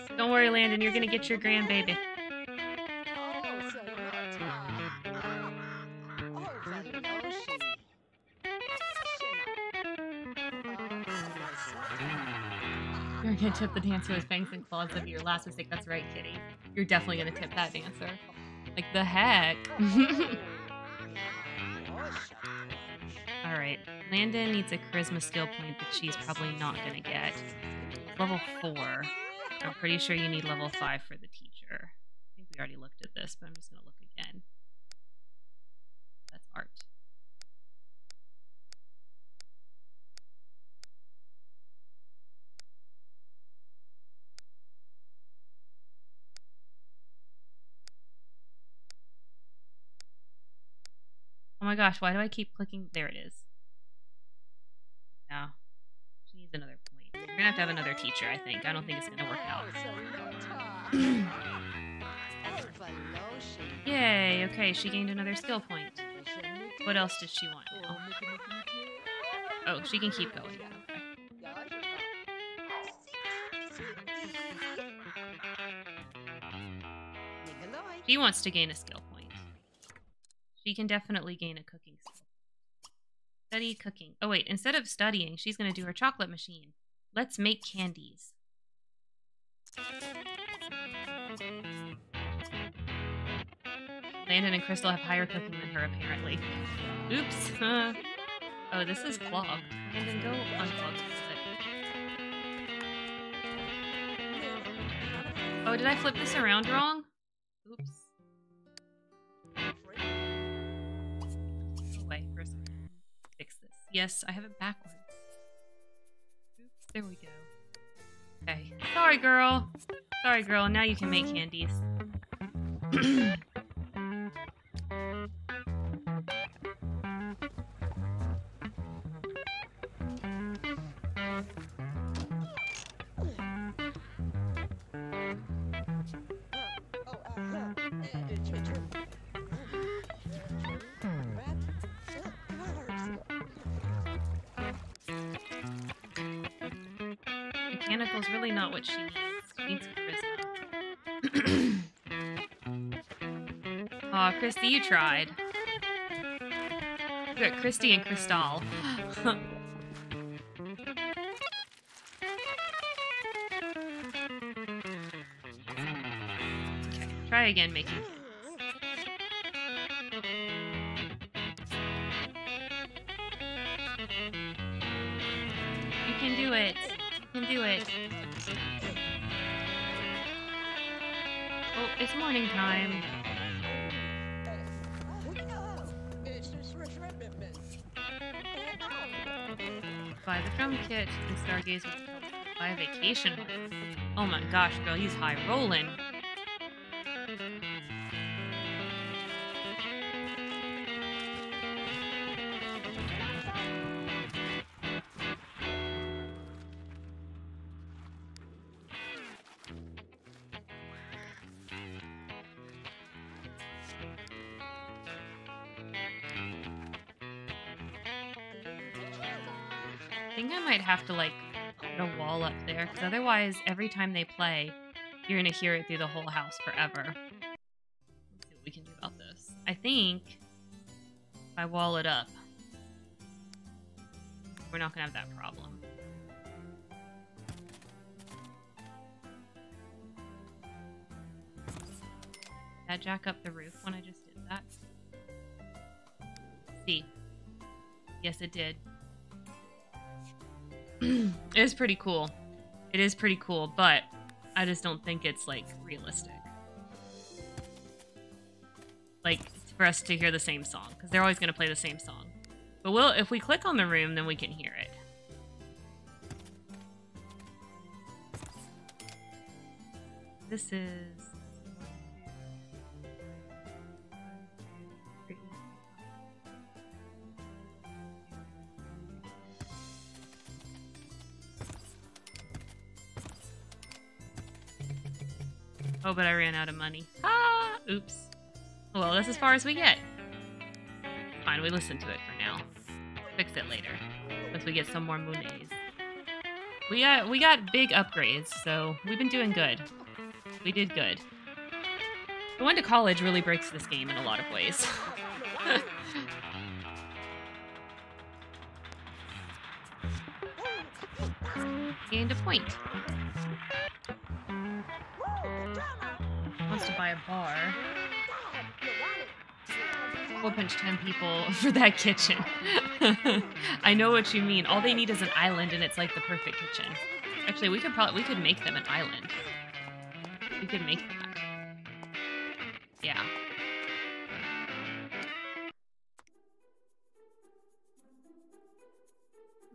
Don't worry, Landon, you're gonna get your grandbaby. Tip the dancer with fangs and claws of your last mistake. That's right, Kitty. You're definitely gonna tip that dancer. Like the heck. Alright. Landon needs a charisma skill point that she's probably not gonna get. Level 4. I'm pretty sure you need level 5 for the teacher. I think we already looked at this, but I'm just gonna look again. That's art. Oh my gosh, why do I keep clicking? There it is. Yeah. She needs another point. We're gonna have to have another teacher, I think. I don't think it's gonna work out. Yay, okay, she gained another skill point. What else does she want now? Oh, she can keep going. Okay. She wants to gain a skill point. She can definitely gain a cooking skill. Study cooking. Oh wait, instead of studying, she's gonna do her chocolate machine. Let's make candies. Landon and Crystal have higher cooking than her, apparently. Oops. oh, this is clogged. Landon, go unclog this. Oh, did I flip this around wrong? Oops. Yes, I have it backwards. Oops, there we go. Okay. Sorry, girl. Sorry, girl. Now you can make candies. Mechanical's really not what she needs. She needs charisma. Aw, Christy, you tried. Got Christy and Crystal. okay, try again making stargaze with a vacation. Oh my gosh, girl, he's high rolling. Otherwise, every time they play, you're gonna hear it through the whole house forever. Let's see what we can do about this. I think if I wall it up, we're not gonna have that problem. Did that jack up the roof when I just did that? See. Yes, it did. it was pretty cool. It is pretty cool, but I just don't think it's like realistic. Like for us to hear the same song because they're always going to play the same song. But we'll if we click on the room, then we can hear it. This is Oh, but I ran out of money. Ah, oops. Well, that's as far as we get. Fine, we listen to it for now. Fix it later. Once we get some more Munez. We got we got big upgrades, so we've been doing good. We did good. Going to college really breaks this game in a lot of ways. Gained a point. A bar. We'll pinch 10 people for that kitchen. I know what you mean. All they need is an island and it's like the perfect kitchen. Actually, we could probably we could make them an island. We could make that. Yeah.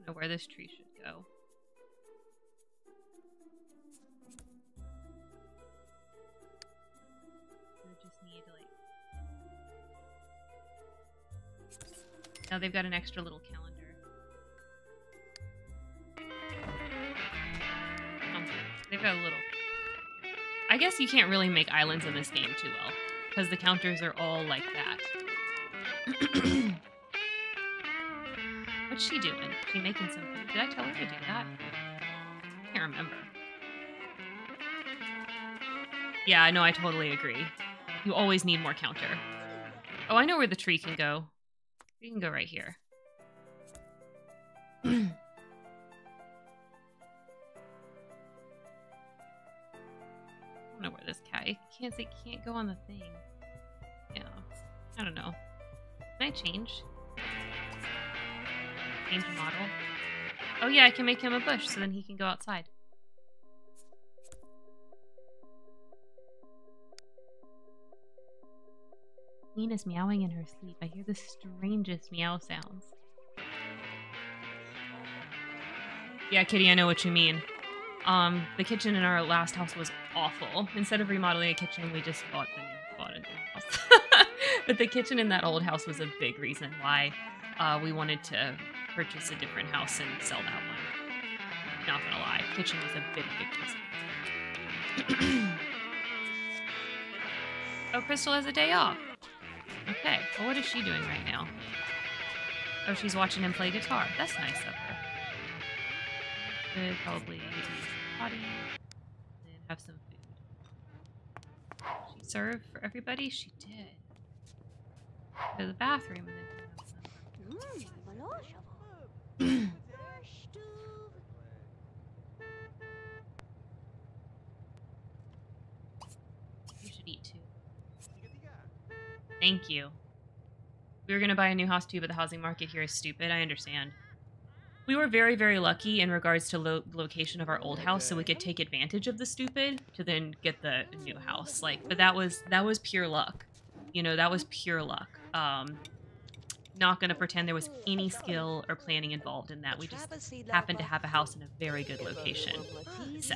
Know where this tree should go. They've got an extra little calendar. They've got a little. I guess you can't really make islands in this game too well because the counters are all like that. What's she doing? She making something. Did I tell her to do that? I can't remember. Yeah, I know. I totally agree. You always need more counter. Oh, I know where the tree can go. We can go right here. I don't know where this cat. It can't say can't go on the thing. Yeah. I don't know. Can I change? Change model. Oh yeah, I can make him a bush so then he can go outside. Nina's meowing in her sleep. I hear the strangest meow sounds. Yeah, Kitty, I know what you mean. Um, the kitchen in our last house was awful. Instead of remodeling a kitchen, we just bought the new, bought a new house. but the kitchen in that old house was a big reason why uh, we wanted to purchase a different house and sell that one. Not gonna lie, kitchen was a big, big reason. oh, Crystal has a day off. Okay, well, what is she doing right now? Oh, she's watching him play guitar. That's nice of her. Could probably potty and have some food. She served for everybody? She did. Go to the bathroom and then have mm, some. You should eat too. Thank you. We were going to buy a new house too, but the housing market here is stupid. I understand. We were very, very lucky in regards to lo- location of our old house, so we could take advantage of the stupid to then get the new house. Like, but that was that was pure luck. You know, that was pure luck. Um, not going to pretend there was any skill or planning involved in that. We just happened to have a house in a very good location. So.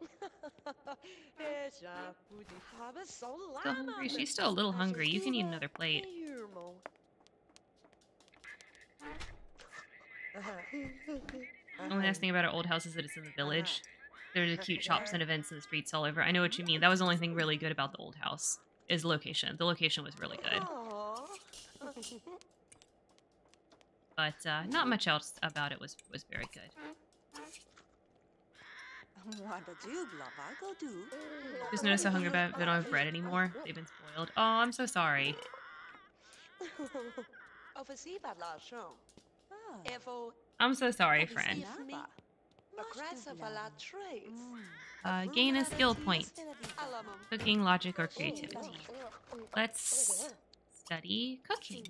Still hungry? She's still a little hungry. You can eat another plate. Only nice thing about our old house is that it's in the village. There's a cute shops and events in the streets all over. I know what you mean. That was the only thing really good about the old house is location. The location was really good, but uh, not much else about it was was very good. Just noticed how hungry about they don't have bread anymore. They've been spoiled. Oh, I'm so sorry. I'm so sorry, friend. Uh, gain a skill point. Cooking, logic, or creativity. Let's study cooking.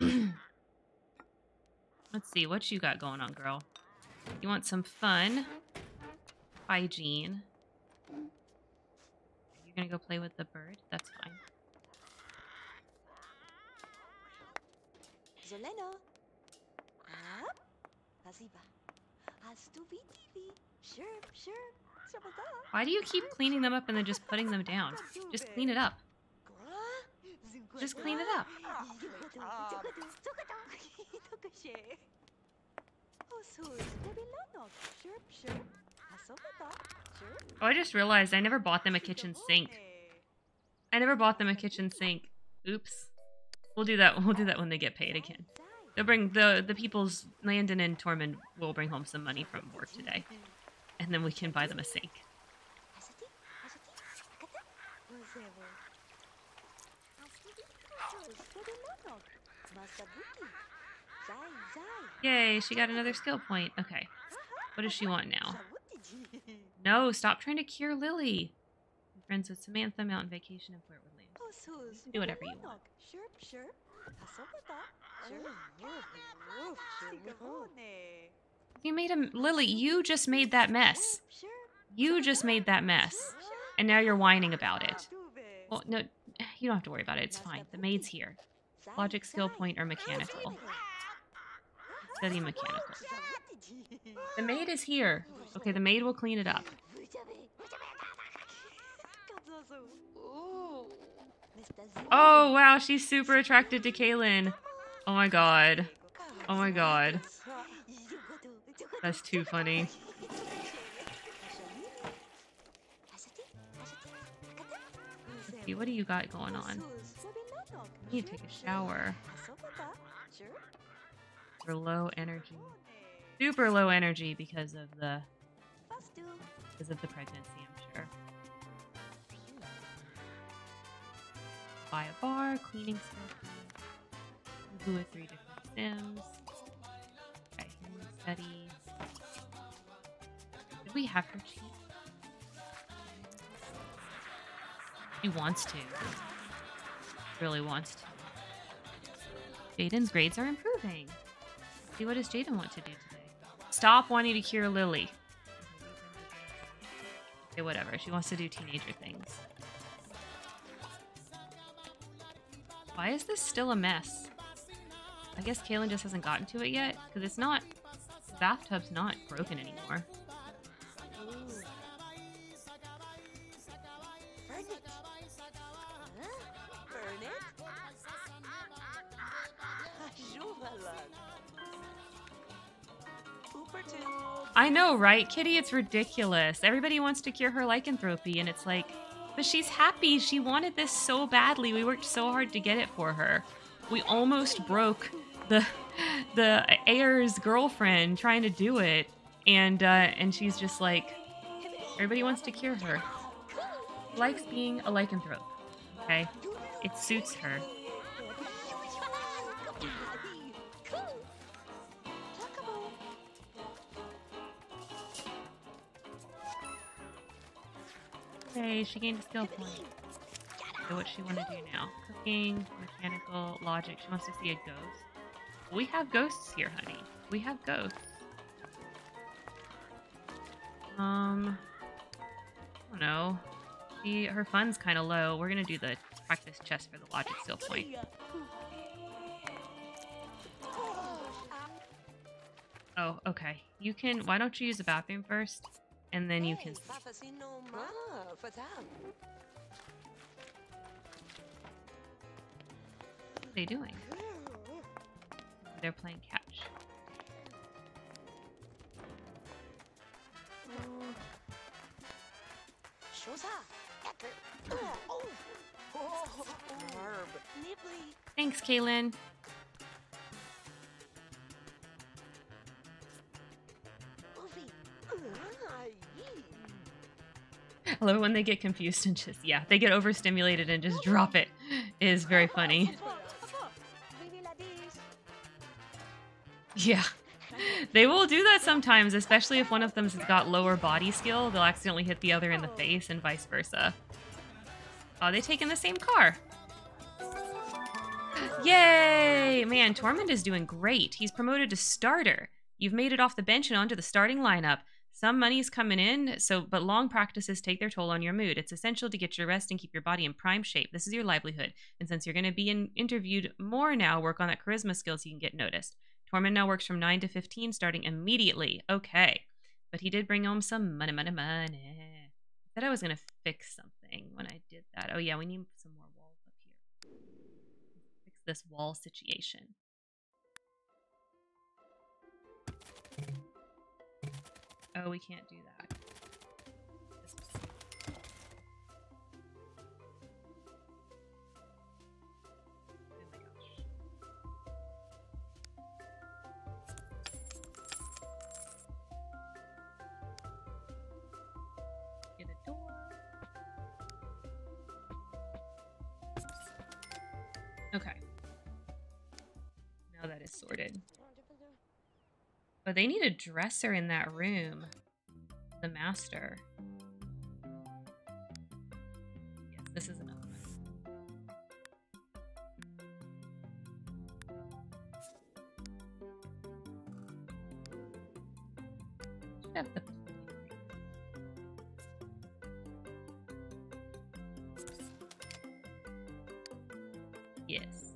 Let's see what you got going on, girl. You want some fun? Hygiene. You're gonna go play with the bird? That's fine. Zoleno. Up. Ah, Astuvitivi. Sure, sure. Why do you keep cleaning them up and then just putting them down? Just clean it up. Just clean it up. Oh, I just realized I never bought them a kitchen sink. I never bought them a kitchen sink. Oops. We'll do that. We'll do that when they get paid again. They'll bring the the people's Landon and Tormund will bring home some money from work today, and then we can buy them a sink. Yay! She got another skill point. Okay. What does she want now? No, stop trying to cure Lily. Friends with Samantha, mountain vacation in Flirt with can do whatever you want. You made him, Lily. You just made that mess. You just made that mess, and now you're whining about it. Well, no, you don't have to worry about it. It's fine. The maid's here. Logic, skill point, or mechanical. Study mechanical. The maid is here. Okay, the maid will clean it up. Oh, wow, she's super attracted to Kaylin. Oh my god. Oh my god. That's too funny. See, what do you got going on? Need to take a shower. For low energy. Super low energy because of the because of the pregnancy, I'm sure. Buy a bar, cleaning stuff. Who three different sims. Okay, study. Did we have her cheat? She wants to. Really wants to. Jaden's grades are improving. See what does Jaden want to do today? Stop wanting to cure Lily. Okay, whatever. She wants to do teenager things. Why is this still a mess? I guess Kaylin just hasn't gotten to it yet, because it's not... The bathtub's not broken anymore. Right, Kitty? It's ridiculous. Everybody wants to cure her lycanthropy, and it's like, but she's happy. She wanted this so badly. We worked so hard to get it for her. We almost broke the the heir's girlfriend trying to do it, and uh, and she's just like, Everybody wants to cure her. Likes being a lycanthrope. Okay? It suits her. Okay, she gained a skill point. So what she want to do now? Cooking, mechanical, logic. She wants to see a ghost. We have ghosts here, honey. We have ghosts. Um, I don't know. She her fun's kind of low. We're gonna do the practice chest for the logic skill point. Oh, okay. You can. Why don't you use the bathroom first, and then you can. Pas facile non ma, fatal. What are they doing? They're playing catch. Shosa. Ecker. Oh. Oh. Herb. Nibbly. Thanks, Kaylin. Love it when they get confused and just yeah, they get overstimulated and just drop it. It is very funny. Yeah. They will do that sometimes, especially if one of them's got lower body skill. They'll accidentally hit the other in the face and vice versa. Oh, they take in the same car. Yay! Man, Tormund is doing great. He's promoted to starter. You've made it off the bench and onto the starting lineup. Some money's coming in, so but long practices take their toll on your mood. It's essential to get your rest and keep your body in prime shape. This is your livelihood. And since you're going to be in, interviewed more now, work on that charisma skill so you can get noticed. Tormund now works from 9 to 15, starting immediately. Okay. But he did bring home some money, money, money. I said I was going to fix something when I did that. Oh, yeah, we need some more walls up here. Fix this wall situation. Oh, we can't do that. Okay. Now that is sorted. But they need a dresser in that room. The master. Yes, this is another Yes.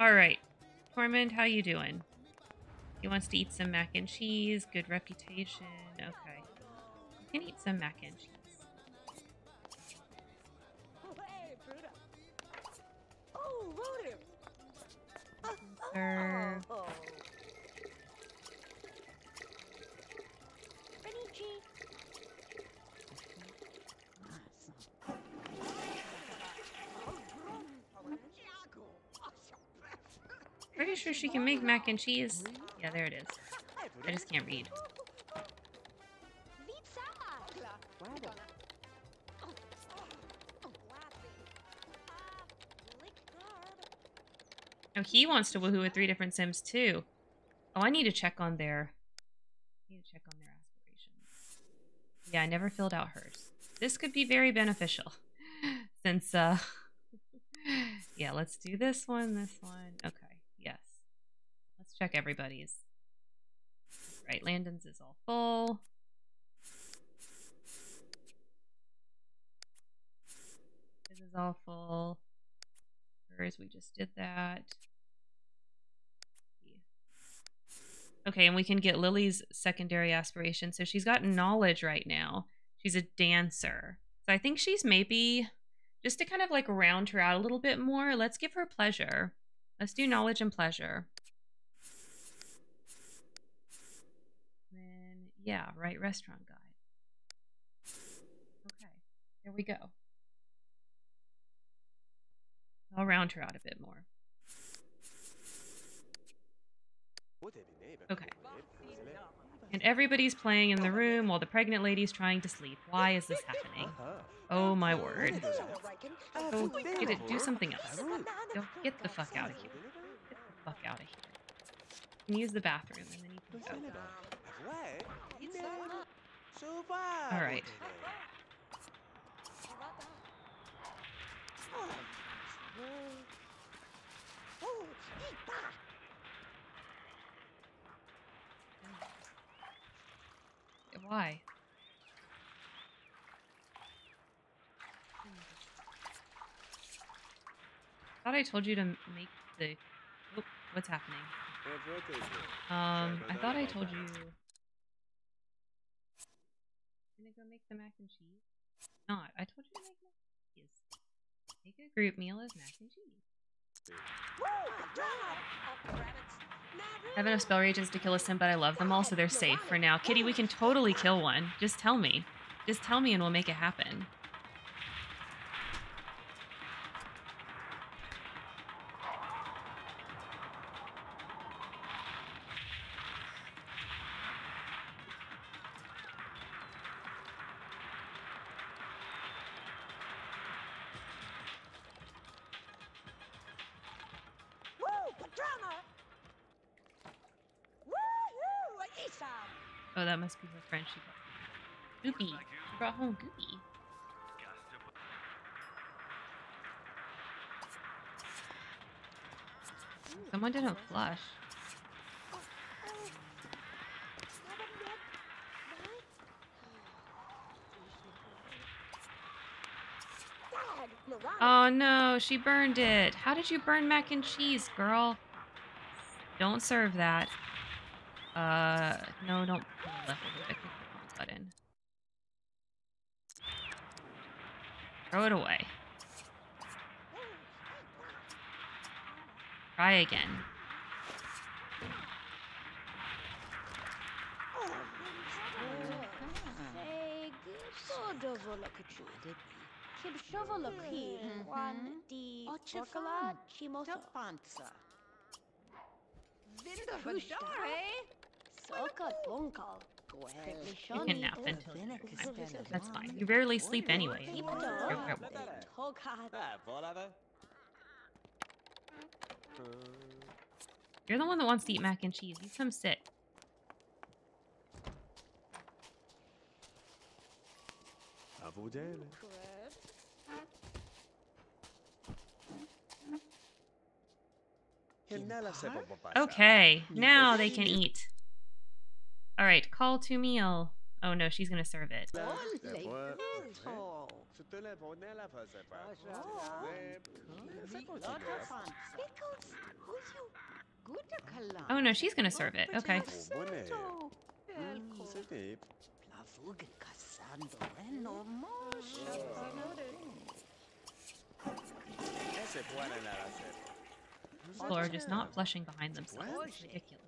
All right. Tormund, how you doing? He wants to eat some mac and cheese. Good reputation. Okay. You can eat some mac and cheese. Hey, Fruta. Rotor. Serve. Pretty sure she can make mac and cheese. Yeah, there it is. I just can't read. Oh, he wants to woohoo with three different Sims too. Oh, I need to check on their. I need to check on their aspirations. Yeah, I never filled out hers. This could be very beneficial, since uh. yeah, let's do this one. This one. Check everybody's. Right, Landon's is all full. This is all full. Hers, we just did that. Okay, and we can get Lily's secondary aspiration. So she's got knowledge right now. She's a dancer. So I think she's maybe just to kind of like round her out a little bit more. Let's give her pleasure. Let's do knowledge and pleasure. Yeah, right restaurant guide. Okay, there we go. I'll round her out a bit more. Okay. And everybody's playing in the room while the pregnant lady's trying to sleep. Why is this happening? Oh my word. Go get it. Do something else. Go get the fuck out of here. Get the fuck out of here. You can use the bathroom and then you can go. All right. Why? I Thought I told you to make the. Oh, what's happening? Um, I thought I told you. Gonna go make the mac and cheese. Not. I told you to make mac and cheese. Make a group meal of mac and cheese. I have enough spell rages to kill a sim, but I love them all, so they're safe for now. Kitty, we can totally kill one. Just tell me. Just tell me and we'll make it happen. Oh, that must be her friend. She brought Goopy. She brought home Goopy. Someone didn't flush. Oh no, she burned it. How did you burn mac and cheese, girl? Don't serve that. Uh, no, don't left over. I clicked the wrong button. Throw it away. Try again. Mm-hmm. Hey, Sodovolokachu. Kibshovolokhi. Juan di Orkala Chimoso. You can nap until you That's fine. You rarely sleep anyway. You're- you're- You're the one that wants to eat mac and cheese. You come sit. Okay, now they can eat. All right, call to meal. Oh no, she's gonna serve it. Oh no, she's gonna serve it. Okay. People are just not flushing behind themselves. It's ridiculous.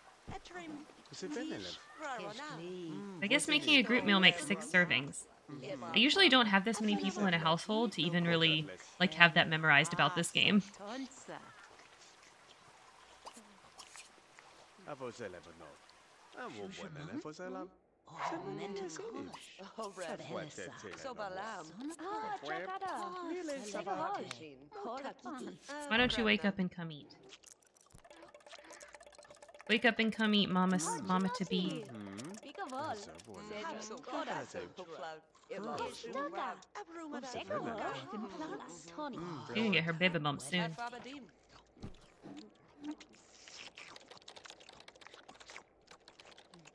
guess making a group meal makes six servings. I usually don't have this many people in a household to even really like have that memorized about this game. Jagada. Segahoj. Korakiti. Why don't you wake up and come eat? Wake up and come eat, mama, mama to be. Bigavol. Ishtada. Segahoj. Tony. She's gonna get her baby bump soon.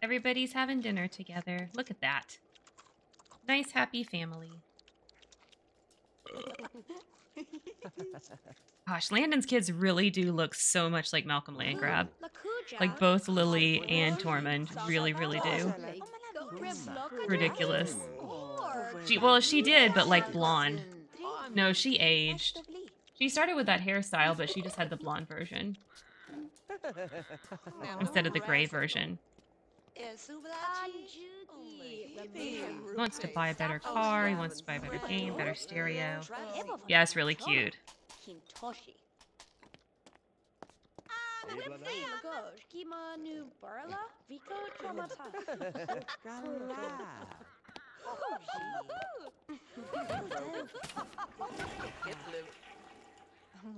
Everybody's having dinner together. Look at that. Nice, happy family. Gosh, Landon's kids really do look so much like Malcolm Landgraab. Like both Lily and Tormund really, really do. Ridiculous. She well, she did, but like blonde. No, she aged. She started with that hairstyle, but she just had the blonde version instead of the gray version. He wants to buy a better car. He wants to buy a better game, better stereo. Yeah, it's really cute.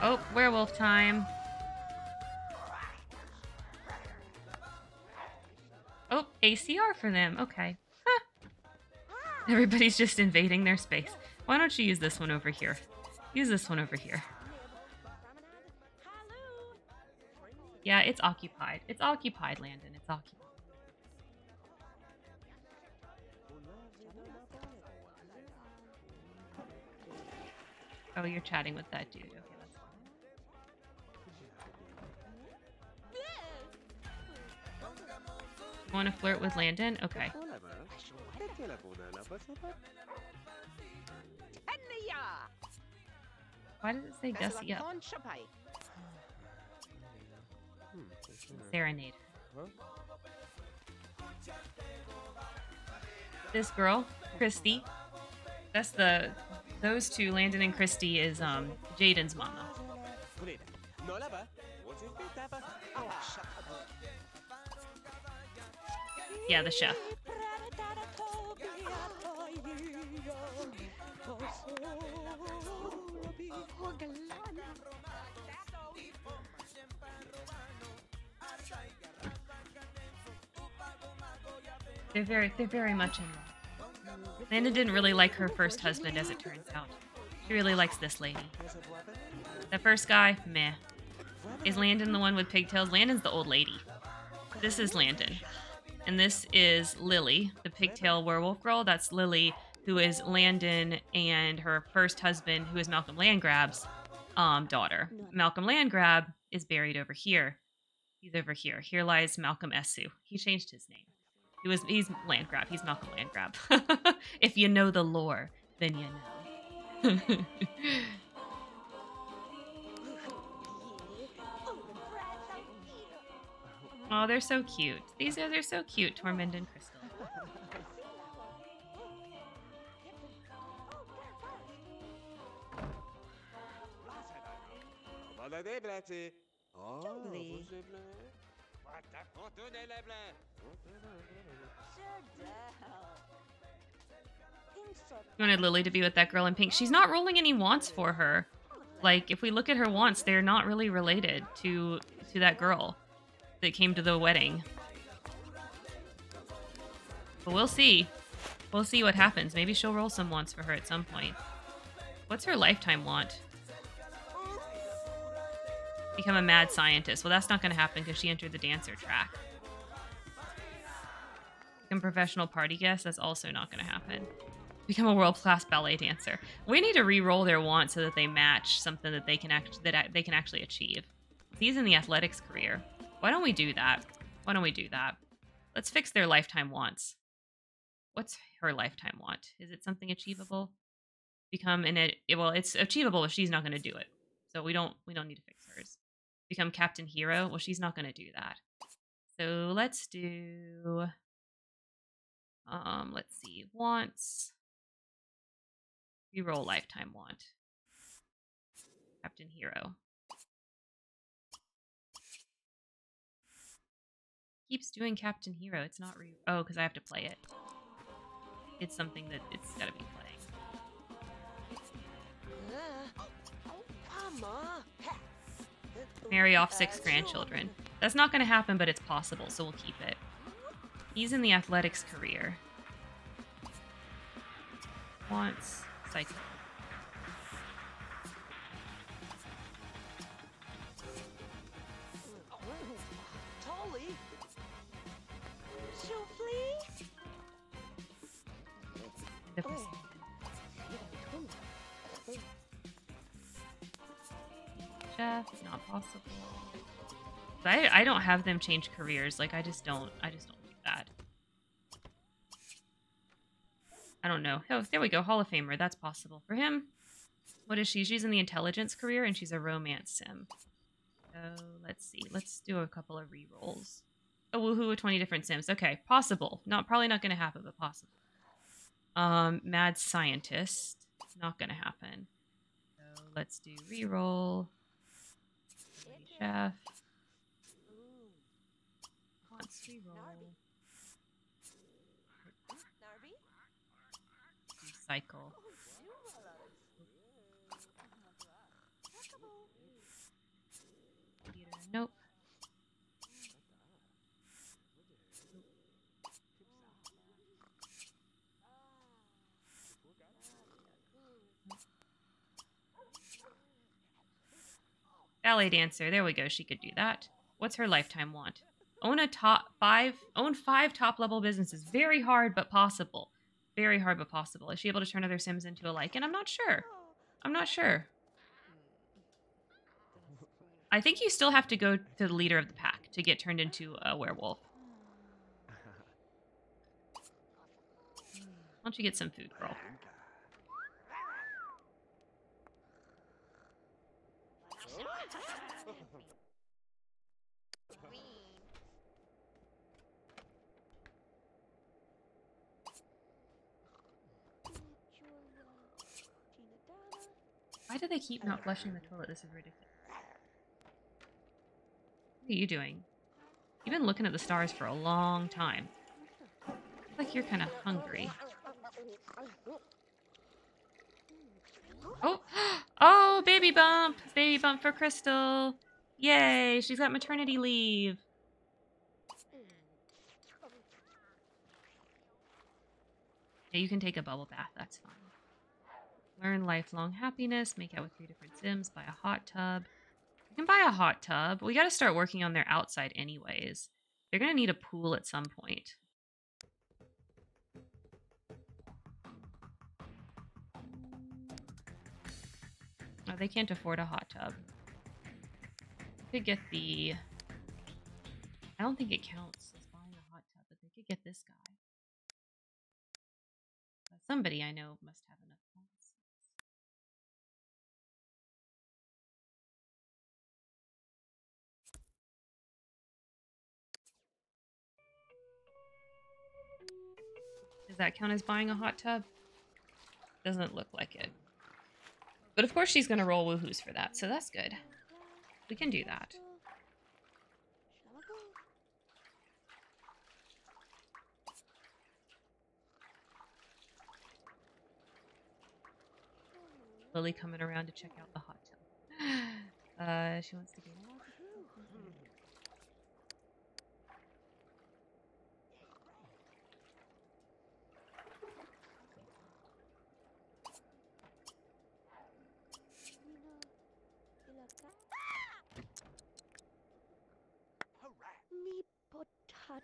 Ah, oh, werewolf time. Oh, ACR for them. Okay. Huh. Everybody's just invading their space. Why don't you use this one over here? Use this one over here. Yeah, it's occupied. It's occupied, Landon. It's occupied. Oh, you're chatting with that dude. Okay, that's fine. Want to flirt with Landon? Okay. Why does it say Gussie up? Serenade. This girl, Christy. That's the those two, Landon and Christy, is um Jaden's mama. Yeah, the chef. They're very they're very much in love. Landon didn't really like her first husband, as it turns out. She really likes this lady. The first guy, meh. Is Landon the one with pigtails? Landon's the old lady. This is Landon. And this is Lily, the pigtail werewolf girl. That's Lily, who is Landon and her first husband, who is Malcolm Landgraab's um, daughter. Malcolm Landgraab is buried over here. He's over here. Here lies Malcolm Essu. He changed his name. He was he's Landgraab. He's Malcolm Landgraab. if you know the lore, then you know. oh, they're so cute. These are they're so cute, Tormund and Crystal. You wanted Lily to be with that girl in pink. She's not rolling any wants for her. Like, if we look at her wants, they're not really related to to that girl that came to the wedding. But we'll see. We'll see what happens. Maybe she'll roll some wants for her at some point. What's her lifetime want? Become a mad scientist. Well, that's not going to happen because she entered the dancer track. Become professional party guest. That's also not going to happen. Become a world class ballet dancer. We need to re-roll their want so that they match something that they can act that they can actually achieve. He's in the athletics career. Why don't we do that? Why don't we do that? Let's fix their lifetime wants. What's her lifetime want? Is it something achievable? Become an it well, it's achievable if she's not going to do it. So we don't we don't need to fix. Become Captain Hero. Well, she's not going to do that. So let's do um, let's see. Wants. Reroll lifetime want. Captain Hero. Keeps doing Captain Hero. It's not re. Oh, because I have to play it. It's something that it's got to be playing. marry off six grandchildren. That's not going to happen, but it's possible, so we'll keep it. He's in the athletics career. Wants cycle. Jeff. Possible. I I don't have them change careers. Like I just don't. I just don't do that. I don't know. Oh, there we go. Hall of Famer. That's possible for him. What is she? She's in the intelligence career and she's a romance sim. So let's see. Let's do a couple of re-rolls. Oh, woohoo, 20 different sims. Okay, possible. Not probably not gonna happen, but possible. Um, mad scientist. Not gonna happen. So let's do re-roll. Re-roll. Cycle. Nope. Ballet dancer. There we go. She could do that. What's her lifetime want? Own a top five. Own five top level businesses. Very hard, but possible. Very hard, but possible. Is she able to turn other Sims into a like? And I'm not sure. I'm not sure. I think you still have to go to the leader of the pack to get turned into a werewolf. Why don't you get some food, girl? Why do they keep not flushing the toilet? This is ridiculous. What are you doing? You've been looking at the stars for a long time. Looks like you're kind of hungry. Oh, oh, baby bump, baby bump for Crystal. Yay, she's got maternity leave. Yeah, you can take a bubble bath. That's fine. Learn lifelong happiness. Make out with three different Sims. Buy a hot tub. You can buy a hot tub. We got to start working on their outside, anyways. They're gonna need a pool at some point. Oh, they can't afford a hot tub. Could get the. I don't think it counts as buying a hot tub, but they could get this guy. Uh, Somebody I know must have that count as buying a hot tub? Doesn't look like it. But of course she's gonna roll woohoos for that, so that's good. We can do that. Lily coming around to check out the hot tub. Uh, she wants to get out. Mi potat.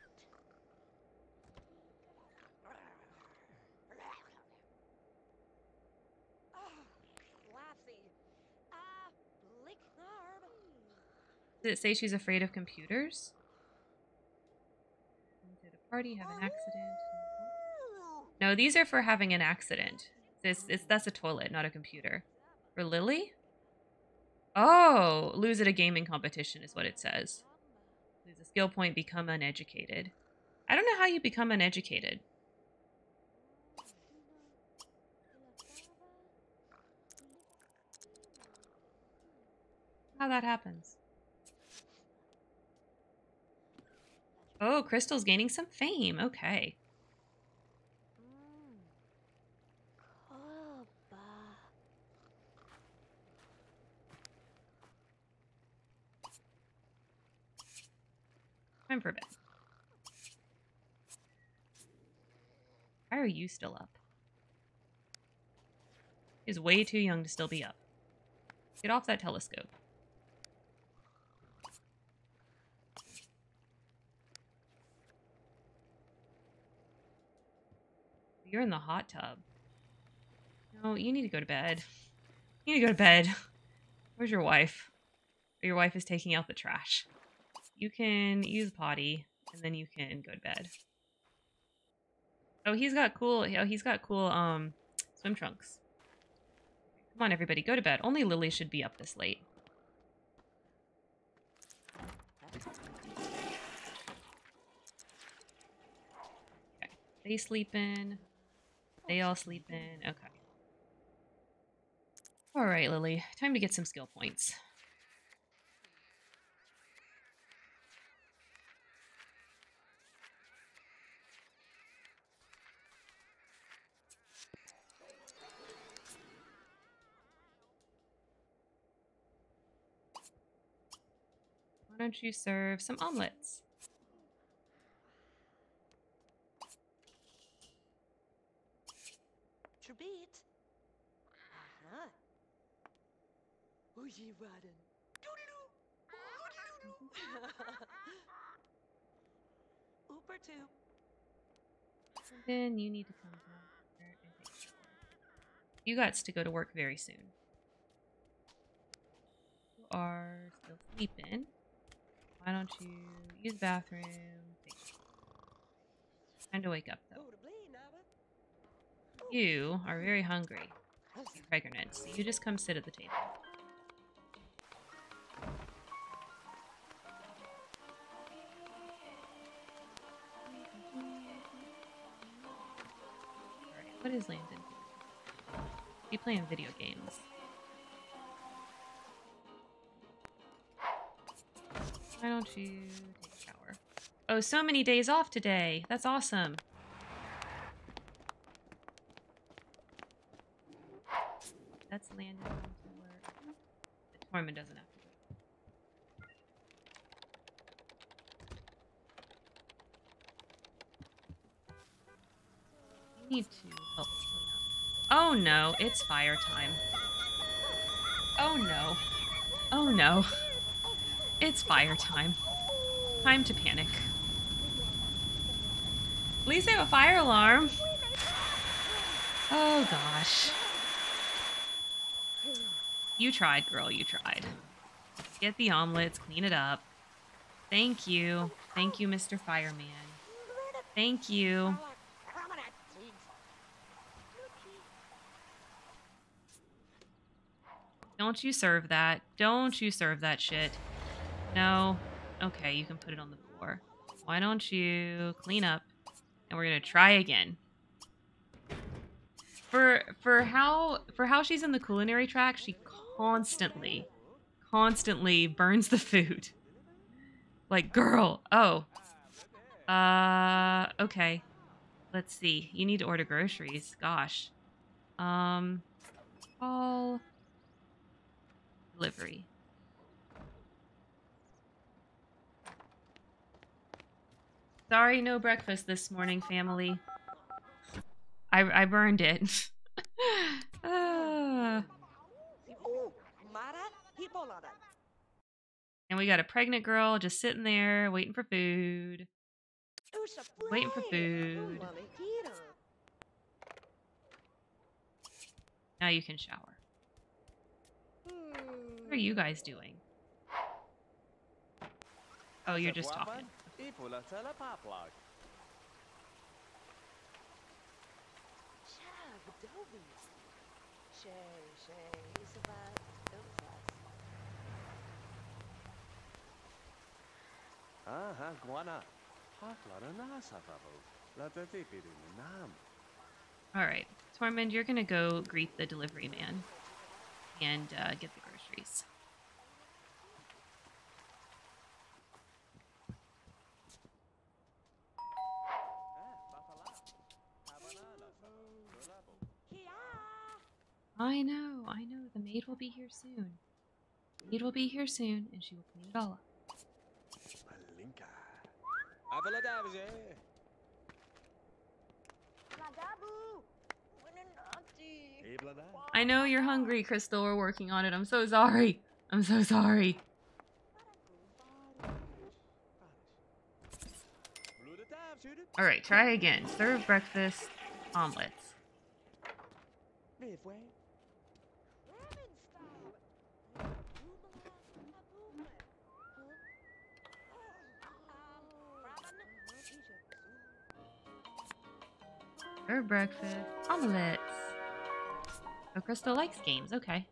Classy. Ah, lick narb. Did it say she's afraid of computers? To the party, have an accident. No, these are for having an accident. This it's that's a toilet, not a computer. For Lily? Oh, lose at a gaming competition is what it says. Lose a skill point, become uneducated. I don't know how you become uneducated. How that happens. Oh, Crystal's gaining some fame. Okay. Time for bed. Why are you still up? He's way too young to still be up. Get off that telescope. You're in the hot tub. No, you need to go to bed. You need to go to bed. Where's your wife? Your wife is taking out the trash. You can use potty, and then you can go to bed. Oh, he's got cool. Oh, he's got cool um swim trunks. Come on, everybody, go to bed. Only Lily should be up this late. Okay, they sleeping. They all sleep in. Okay. All right, Lily. Time to get some skill points. Why don't you serve some omelets? Trebeat. Uh-huh. Oye, Warden. Doodaloo. Oodaloo. Ooper two. Then you need to come down here and take a shower. You got to go to work very soon. You are still sleeping. Why don't you use the bathroom? Take a shower. Time to wake up though. You are very hungry. You're pregnant, so you just come sit at the table. Is Landon? He playing video games. Why don't you take a shower? Oh, so many days off today. That's awesome. That's Landon going to work. But Tormund doesn't have to. You need to. Oh no, it's fire time. Oh no. Oh no. It's fire time. Time to panic. At least have a fire alarm. Oh gosh. You tried, girl, you tried. Get the omelets, clean it up. Thank you. Thank you, Mr. Fireman. Thank you. Don't you serve that. Don't you serve that shit. No. Okay, you can put it on the floor. Why don't you clean up and we're to try again. For for how for how she's in the culinary track, she constantly constantly burns the food. Like, girl. Oh. Uh okay. Let's see. You need to order groceries. Gosh. Um call Sorry, no breakfast this morning, family. I I burned it. Hippolyta. Ah. and we got a pregnant girl just sitting there waiting for food. Waiting for food. Now you can shower. What are you guys doing? Oh, you're just talking. Shay, Shay, Isabat, Ilfas. Aha, guana. Haklara nasafavo. La tetipirin nam. All right, Tormund, you're gonna go greet the delivery man and uh, get the groceries. I know, I know. The maid will be here soon. The maid will be here soon, and she will clean it all up. I know you're hungry, Crystal. We're working on it. I'm so sorry. I'm so sorry. All right, try again. Serve breakfast omelets. For breakfast, omelets. Oh, Crystal likes games. Okay.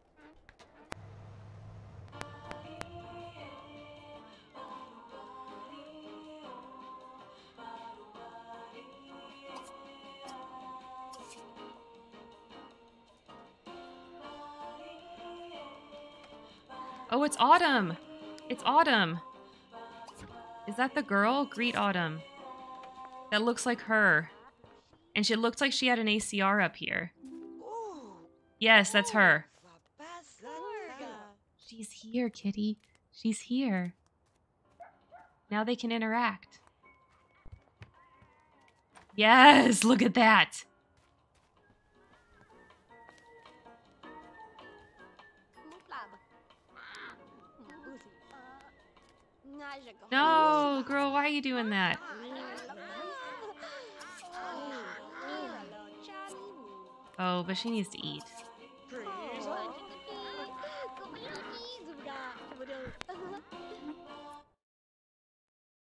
Oh, it's Autumn. It's Autumn. Is that the girl? Greet Autumn. That looks like her. And she looks like she had an ACR up here. Yes, that's her. She's here, kitty. She's here. Now they can interact. Yes, look at that. No, girl, why are you doing that? Oh, but she needs to eat.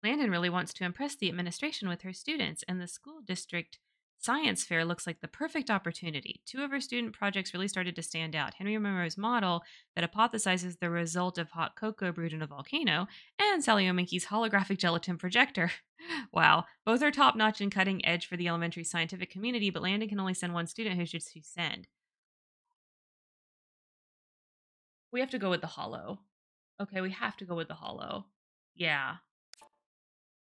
Landon really wants to impress the administration with her students, and the school district science fair looks like the perfect opportunity. Two of her student projects really started to stand out Henry Monroe's model that hypothesizes the result of hot cocoa brewed in a volcano, and Sally Ominki's holographic gelatin projector. wow, both are top notch and cutting edge for the elementary scientific community, but Landon can only send one student who should she send? We have to go with the hollow. Okay, we have to go with the hollow. Yeah.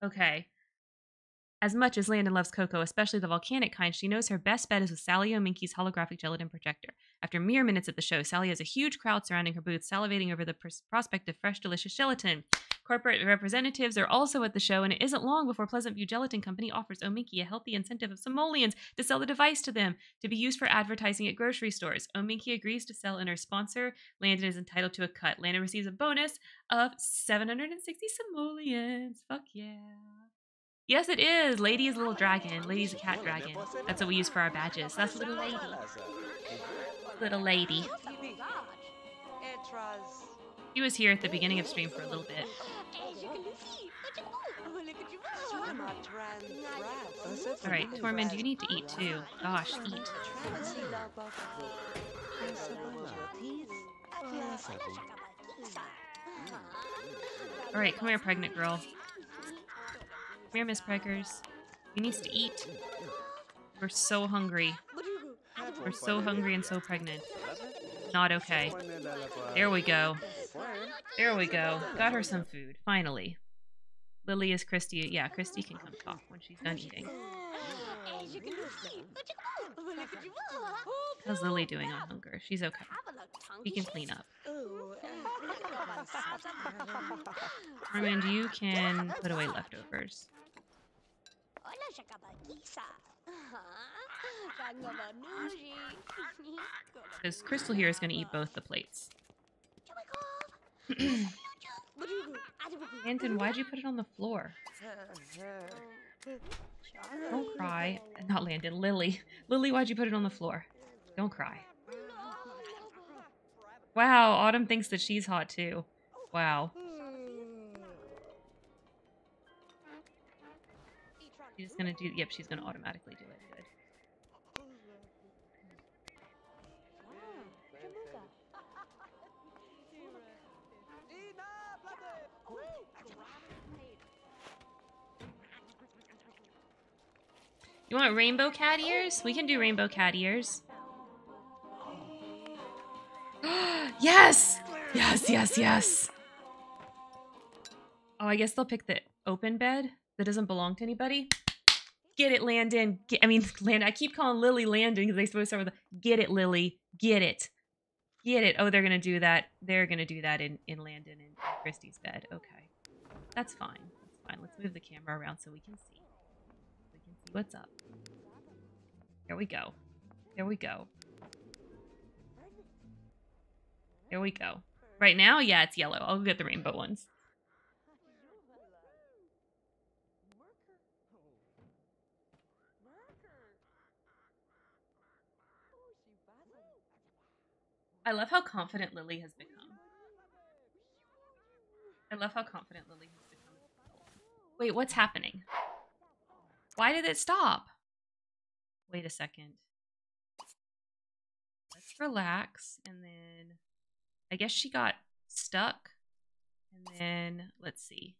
Okay. As much as Landon loves Coco, especially the volcanic kind, she knows her best bet is with Sally Ominki's holographic gelatin projector. After mere minutes at the show, Sally has a huge crowd surrounding her booth, salivating over the pros- prospect of fresh, delicious gelatin. Corporate representatives are also at the show, and it isn't long before Pleasant View Gelatin Company offers Ominki a healthy incentive of simoleons to sell the device to them to be used for advertising at grocery stores. Ominki agrees to sell, and her sponsor, Landon, is entitled to a cut. Landon receives a bonus of 760 simoleons. Fuck yeah. Yes, it is. Lady is a little dragon. Lady's a cat dragon. That's what we use for our badges. That's a little lady. Little lady. She was here at the beginning of stream for a little bit. All right, Tormund, you need to eat too. Gosh, eat. All right, come here, pregnant girl. Come here, Miss Preggers. You needs to eat. We're so hungry. We're so hungry and so pregnant. Not okay. There we go. There we go. Got her some food, finally. Lily is Christy. Yeah, Christy can come talk when she's done eating. How's Lily doing on hunger? She's okay. She can clean up. Armand, you can put away leftovers. Because Crystal here is going to eat both the plates. Anton, why'd you put it on the floor? Don't cry. Not Landon, Lily. Lily, why'd you put it on the floor? Don't cry. Wow, Autumn thinks that she's hot too. Wow. She's gonna do, yep, she's gonna automatically do it. You want rainbow cat ears? We can do rainbow cat ears. yes! Yes, yes, yes. Oh, I guess they'll pick the open bed that doesn't belong to anybody. Get it, Landon. Get, I mean, Landon. I keep calling Lily Landon because they supposed to start with the, get it, Lily. Get it. Get it. Oh, they're going to do that. They're going to do that in, in Landon and Christy's bed. Okay. That's fine. That's fine. Let's move the camera around so we can see. We can see what's up. There we go. There we go. There we go. Right now, yeah, it's yellow. I'll get the rainbow ones. I love how confident Lily has become. I love how confident Lily has become. Wait, what's happening? Why did it stop? Wait a second. Let's relax and then I guess she got stuck. And then let's see.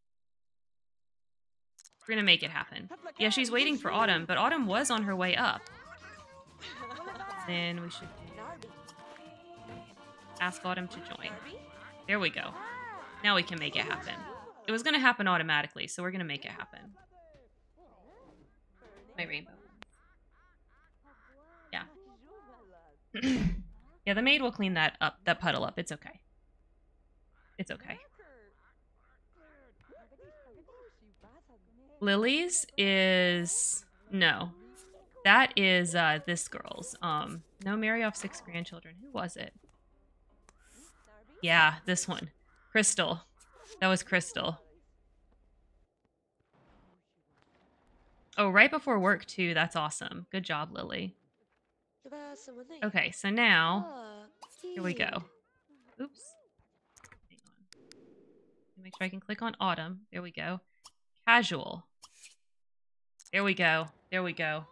We're gonna make it happen. Yeah, she's waiting for Autumn, but Autumn was on her way up. Then we should ask Autumn to join. There we go. Now we can make it happen. It was gonna happen automatically, so we're gonna make it happen. My rainbow. yeah, the maid will clean that up, that puddle up. It's okay. It's okay. Lily's is no. That is uh this girl's. Um no marry off six grandchildren. Who was it? Yeah, this one. Crystal. That was Crystal. Oh, right before work too. That's awesome. Good job, Lily. Okay, so now here we go. Oops. Hang on. Make sure I can click on autumn. There we go. Casual. There we go. There we go.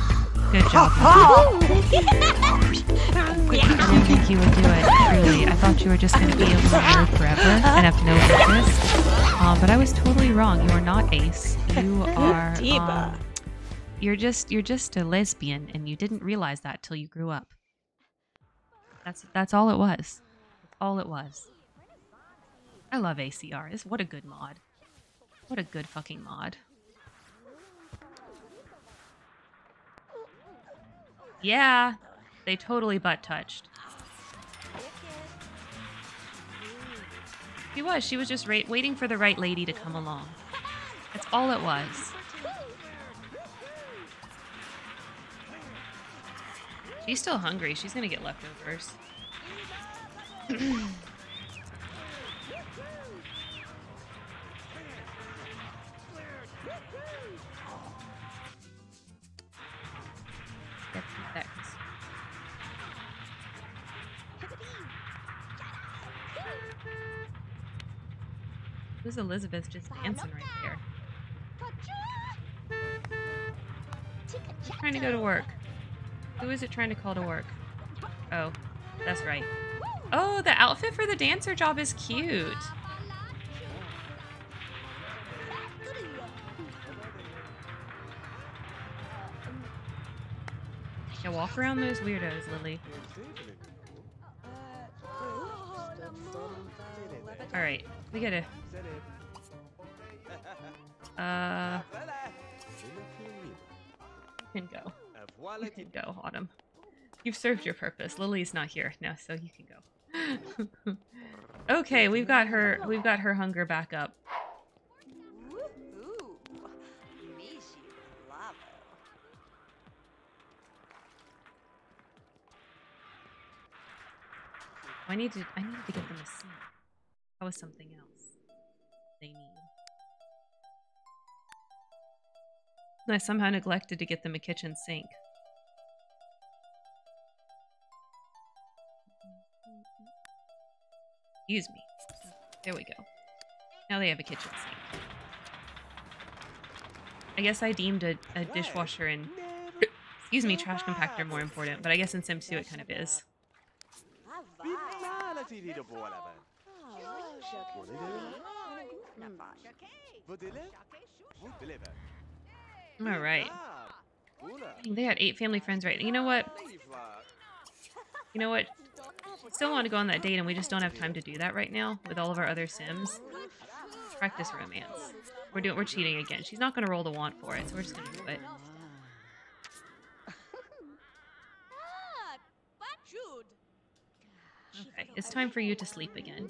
Good job. I didn't think you would do it, really. I thought you were just going to be able to live forever and have no purpose. Um, but I was totally wrong. You are not Ace. You are. Um, you're just you're just a lesbian, and you didn't realize that till you grew up. That's that's all it was. That's all it was. I love ACR. It's what a good mod. What a good fucking mod. Yeah, they totally butt touched. She was. She was just waiting for the right lady to come along. That's all it was. She's still hungry. She's gonna get leftovers. Elizabeth just dancing right there? Trying to go to work. Who is it trying to call to work? Oh, that's right. Oh, the outfit for the dancer job is cute. Yeah, walk around those weirdos, Lily. All right, we gotta. Uh, you can go. You can go, Autumn. You've served your purpose. Lily's not here now, so you can go. okay, we've got her. We've got her hunger back up. I need to. I need to get them a seat. That was something else. They need. I somehow neglected to get them a kitchen sink. Excuse me. There we go. Now they have a kitchen sink. I guess I deemed a, a dishwasher and excuse me, trash compactor more important, but I guess in Sims 2 it kind of is. All right. They had eight family friends, right? You know what? You know what? Still want to go on that date, and we just don't have time to do that right now with all of our other Sims. Practice romance. We're doing. We're cheating again. She's not going to roll the want for it, so we're just going to do it. Okay, it's time for you to sleep again.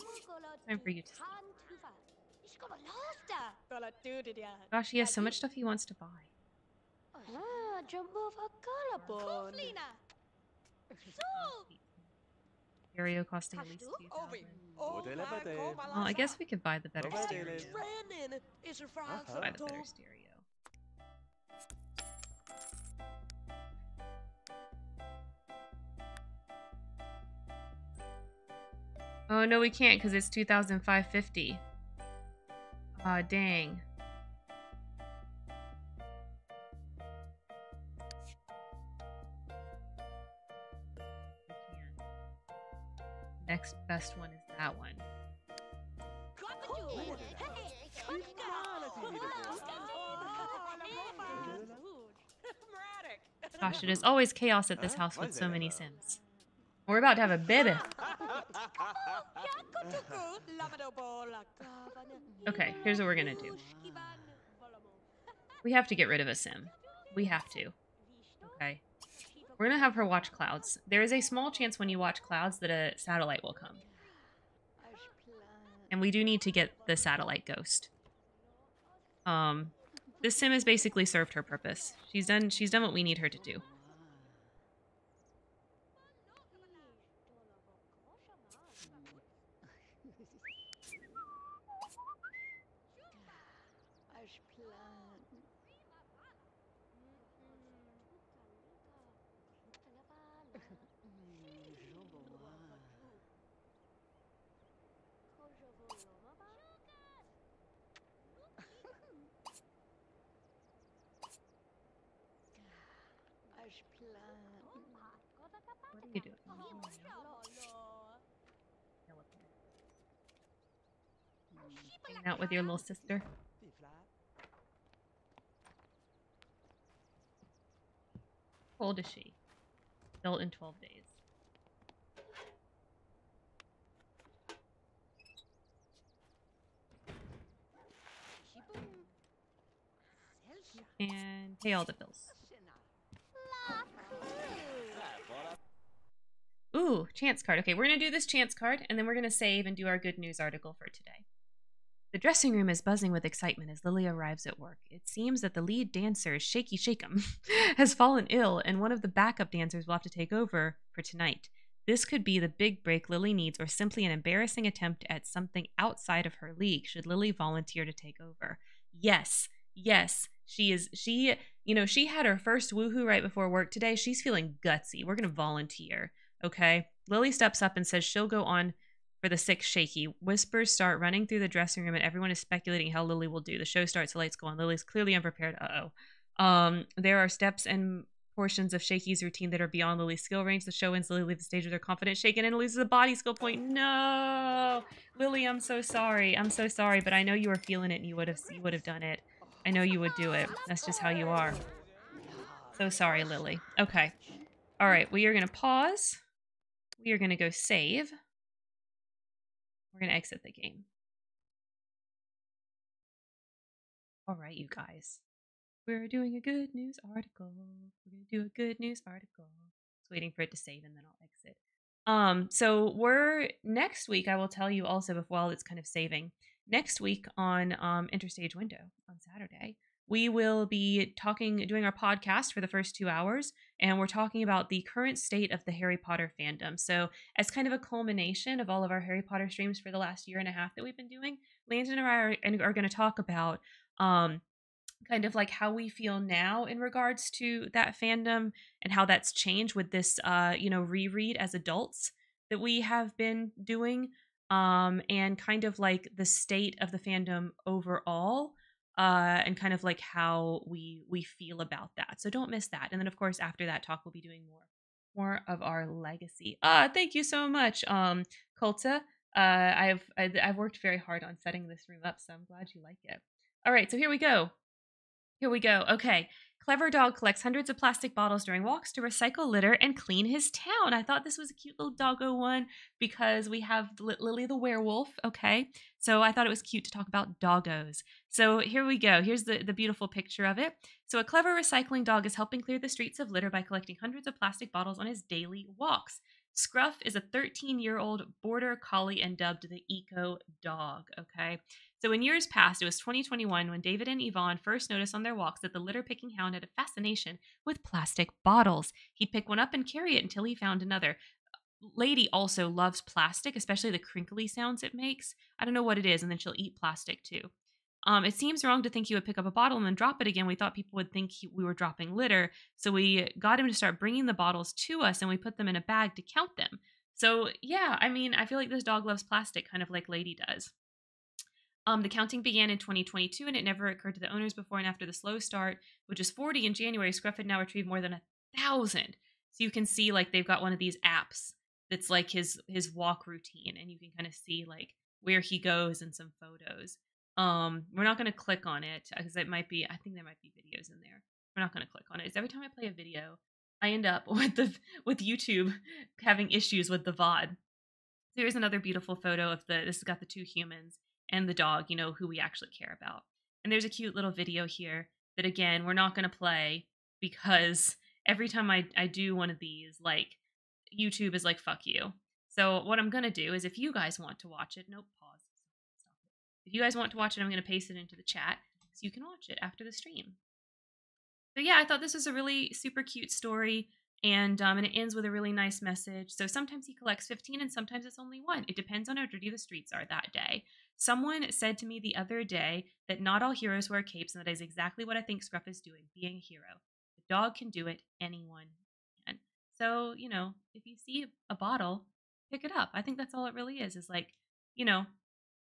Time for you to sleep. Gosh, he has so much stuff he wants to buy. Stereo costing at least two thousand. Hotel my Abate. God, Well, I guess we could buy the better stereo. there. Training is a France. Buy the better stereo. Oh no, we can't because it's two thousand five fifty. Ah, dang. Next best one is that one. Gosh, it is always chaos at this house with so many? Sims. We're about to have a baby. Okay, here's what we're gonna do. We have to get rid of a Sim. We have to. Okay. We're gonna have her watch clouds. There is a small chance when you watch clouds that a satellite will come. And we do need to get the satellite ghost. Um this sim has basically served her purpose. She's done she's done what we need her to do. What are you doing? Hanging out with your little sister. How old is she? Built in 12 days. And pay all the bills. Ooh, chance card. Okay, we're going to do this chance card, and then we're going to save and do our good news article for today. The dressing room is buzzing with excitement as Lily arrives at work. It seems that the lead dancer, Shaky Shakem, has fallen ill, and one of the backup dancers will have to take over for tonight. This could be the big break Lily needs, or simply an embarrassing attempt at something outside of her league, should Lily volunteer to take over. Yes, yes, she is. She, you know, she had her first woohoo right before work today. She's feeling gutsy. We're going to volunteer. Okay. Lily steps up and says she'll go on for the sick shaky. Whispers start running through the dressing room, and everyone is speculating how Lily will do. The show starts, the lights go on. Lily's clearly unprepared. Uh oh. Um, there are steps and portions of Shaky's routine that are beyond Lily's skill range. The show ends. Lily leaves the stage with her confidence shaken and loses a body skill point. No, Lily, I'm so sorry. I'm so sorry, but I know you were feeling it, and you would have you would have done it. I know you would do it. That's just how you are. So sorry, Lily. Okay. All right. We are gonna pause. We are gonna go save. We're going to exit the game. All right, you guys. We're doing a good news article. We're going to do a good news article. Just waiting for it to save and then I'll exit. Um, so we're next week, I will tell you also while it's kind of saving. Next week on um Interstage Window on Saturday, we will be talking doing our podcast for the first two hours and we're talking about the current state of the harry potter fandom. So as kind of a culmination of all of our harry potter streams for the last year and a half that we've been doing landon and i are, are going to talk about um kind of like how we feel now in regards to that fandom and how that's changed with this uh you know reread as adults that we have been doing um and kind of like the state of the fandom overall uh, and kind of like how we we feel about that. So don't miss that. And then of course after that talk, we'll be doing more more of our legacy. Uh, thank you so much, um, Kulta. Uh, I've I've worked very hard on setting this room up, so I'm glad you like it. All right, so here we go. Here we go. Okay. Clever dog collects hundreds of plastic bottles during walks to recycle litter and clean his town. I thought this was a cute little doggo one because we have Li- Lily the werewolf. Okay. So I thought it was cute to talk about doggos. So here we go. Here's the, the beautiful picture of it. So a clever recycling dog is helping clear the streets of litter by collecting hundreds of plastic bottles on his daily walks. Scruff is a 13 year old border collie and dubbed the Eco Dog. Okay. So in years past, it was 2021 when David and Yvonne first noticed on their walks that the litter picking hound had a fascination with plastic bottles. He'd pick one up and carry it until he found another. lady also loves plastic, especially the crinkly sounds it makes. I don't know what it is, and then she'll eat plastic too. Um, it seems wrong to think he would pick up a bottle and then drop it again. We thought people would think he, we were dropping litter, so we got him to start bringing the bottles to us, and we put them in a bag to count them. So yeah, I mean, I feel like this dog loves plastic, kind of like Lady does. Um, the counting began in 2022, and it never occurred to the owners before and after the slow start, which is 40 in January. Scruff had now retrieved more than a thousand. So you can see like they've got one of these apps that's like his his walk routine, and you can kind of see like where he goes and some photos. Um, we're not going to click on it because it might be. I think there might be videos in there. We're not going to click on. It's every time I play a video, I end up with the with YouTube having issues with the VOD. Here's another beautiful photo of the. This has got the two humans and the dog. You know who we actually care about. And there's a cute little video here that again we're not going to play because every time I I do one of these, like YouTube is like fuck you. So what I'm gonna do is if you guys want to watch it, nope, it. If you guys want to watch it, I'm gonna paste it into the chat so you can watch it after the stream. So yeah, I thought this was a really super cute story, and um, and it ends with a really nice message. So sometimes he collects 15, and sometimes it's only one. It depends on how dirty the streets are that day. Someone said to me the other day that not all heroes wear capes, and that is exactly what I think Scruff is doing, being a hero. The dog can do it, anyone can. So you know, if you see a bottle, pick it up. I think that's all it really is. Is like, you know,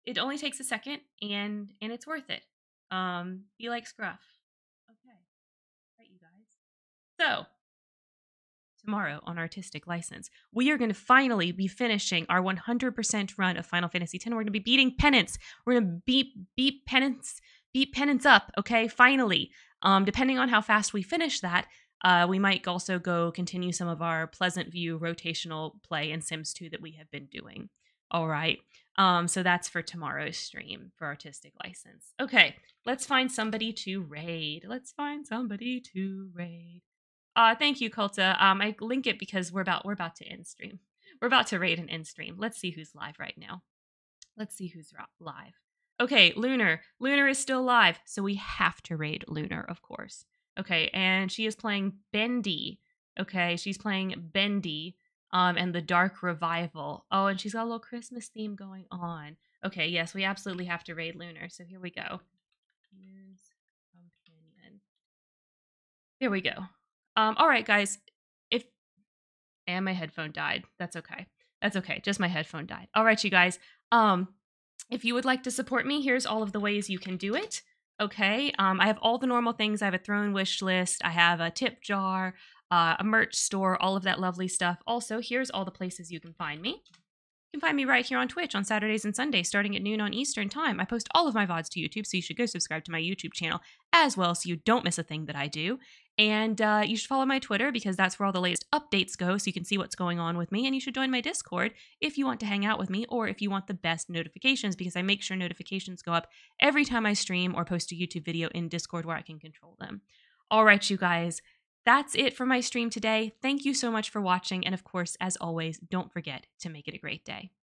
it only takes a second, and and it's worth it. Um, be like Scruff. Okay, right, you guys. So tomorrow on Artistic License, we are going to finally be finishing our 100% run of Final Fantasy X. We're going to be beating Penance. We're going to beat beat Penance beat Penance up. Okay, finally. Um, depending on how fast we finish that, uh, we might also go continue some of our Pleasant View rotational play in Sims 2 that we have been doing. All right. Um, so that's for tomorrow's stream for artistic license. Okay, let's find somebody to raid. Let's find somebody to raid. Uh, thank you, Kulta. Um, I link it because we're about we're about to end stream. We're about to raid an end stream. Let's see who's live right now. Let's see who's live. Okay, Lunar. Lunar is still live, so we have to raid Lunar, of course. Okay, and she is playing Bendy. Okay, she's playing Bendy um, and the Dark Revival. Oh, and she's got a little Christmas theme going on. Okay, yes, we absolutely have to raid Lunar. So here we go. There we go. Um, all right, guys. If and my headphone died. That's okay. That's okay. Just my headphone died. All right, you guys. Um, if you would like to support me, here's all of the ways you can do it. Okay. Um, I have all the normal things. I have a throne wish list. I have a tip jar, uh, a merch store, all of that lovely stuff. Also, here's all the places you can find me. You can find me right here on Twitch on Saturdays and Sundays starting at noon on Eastern Time. I post all of my VODs to YouTube, so you should go subscribe to my YouTube channel as well so you don't miss a thing that I do. And uh, you should follow my Twitter because that's where all the latest updates go so you can see what's going on with me. And you should join my Discord if you want to hang out with me or if you want the best notifications because I make sure notifications go up every time I stream or post a YouTube video in Discord where I can control them. All right, you guys, that's it for my stream today. Thank you so much for watching. And of course, as always, don't forget to make it a great day.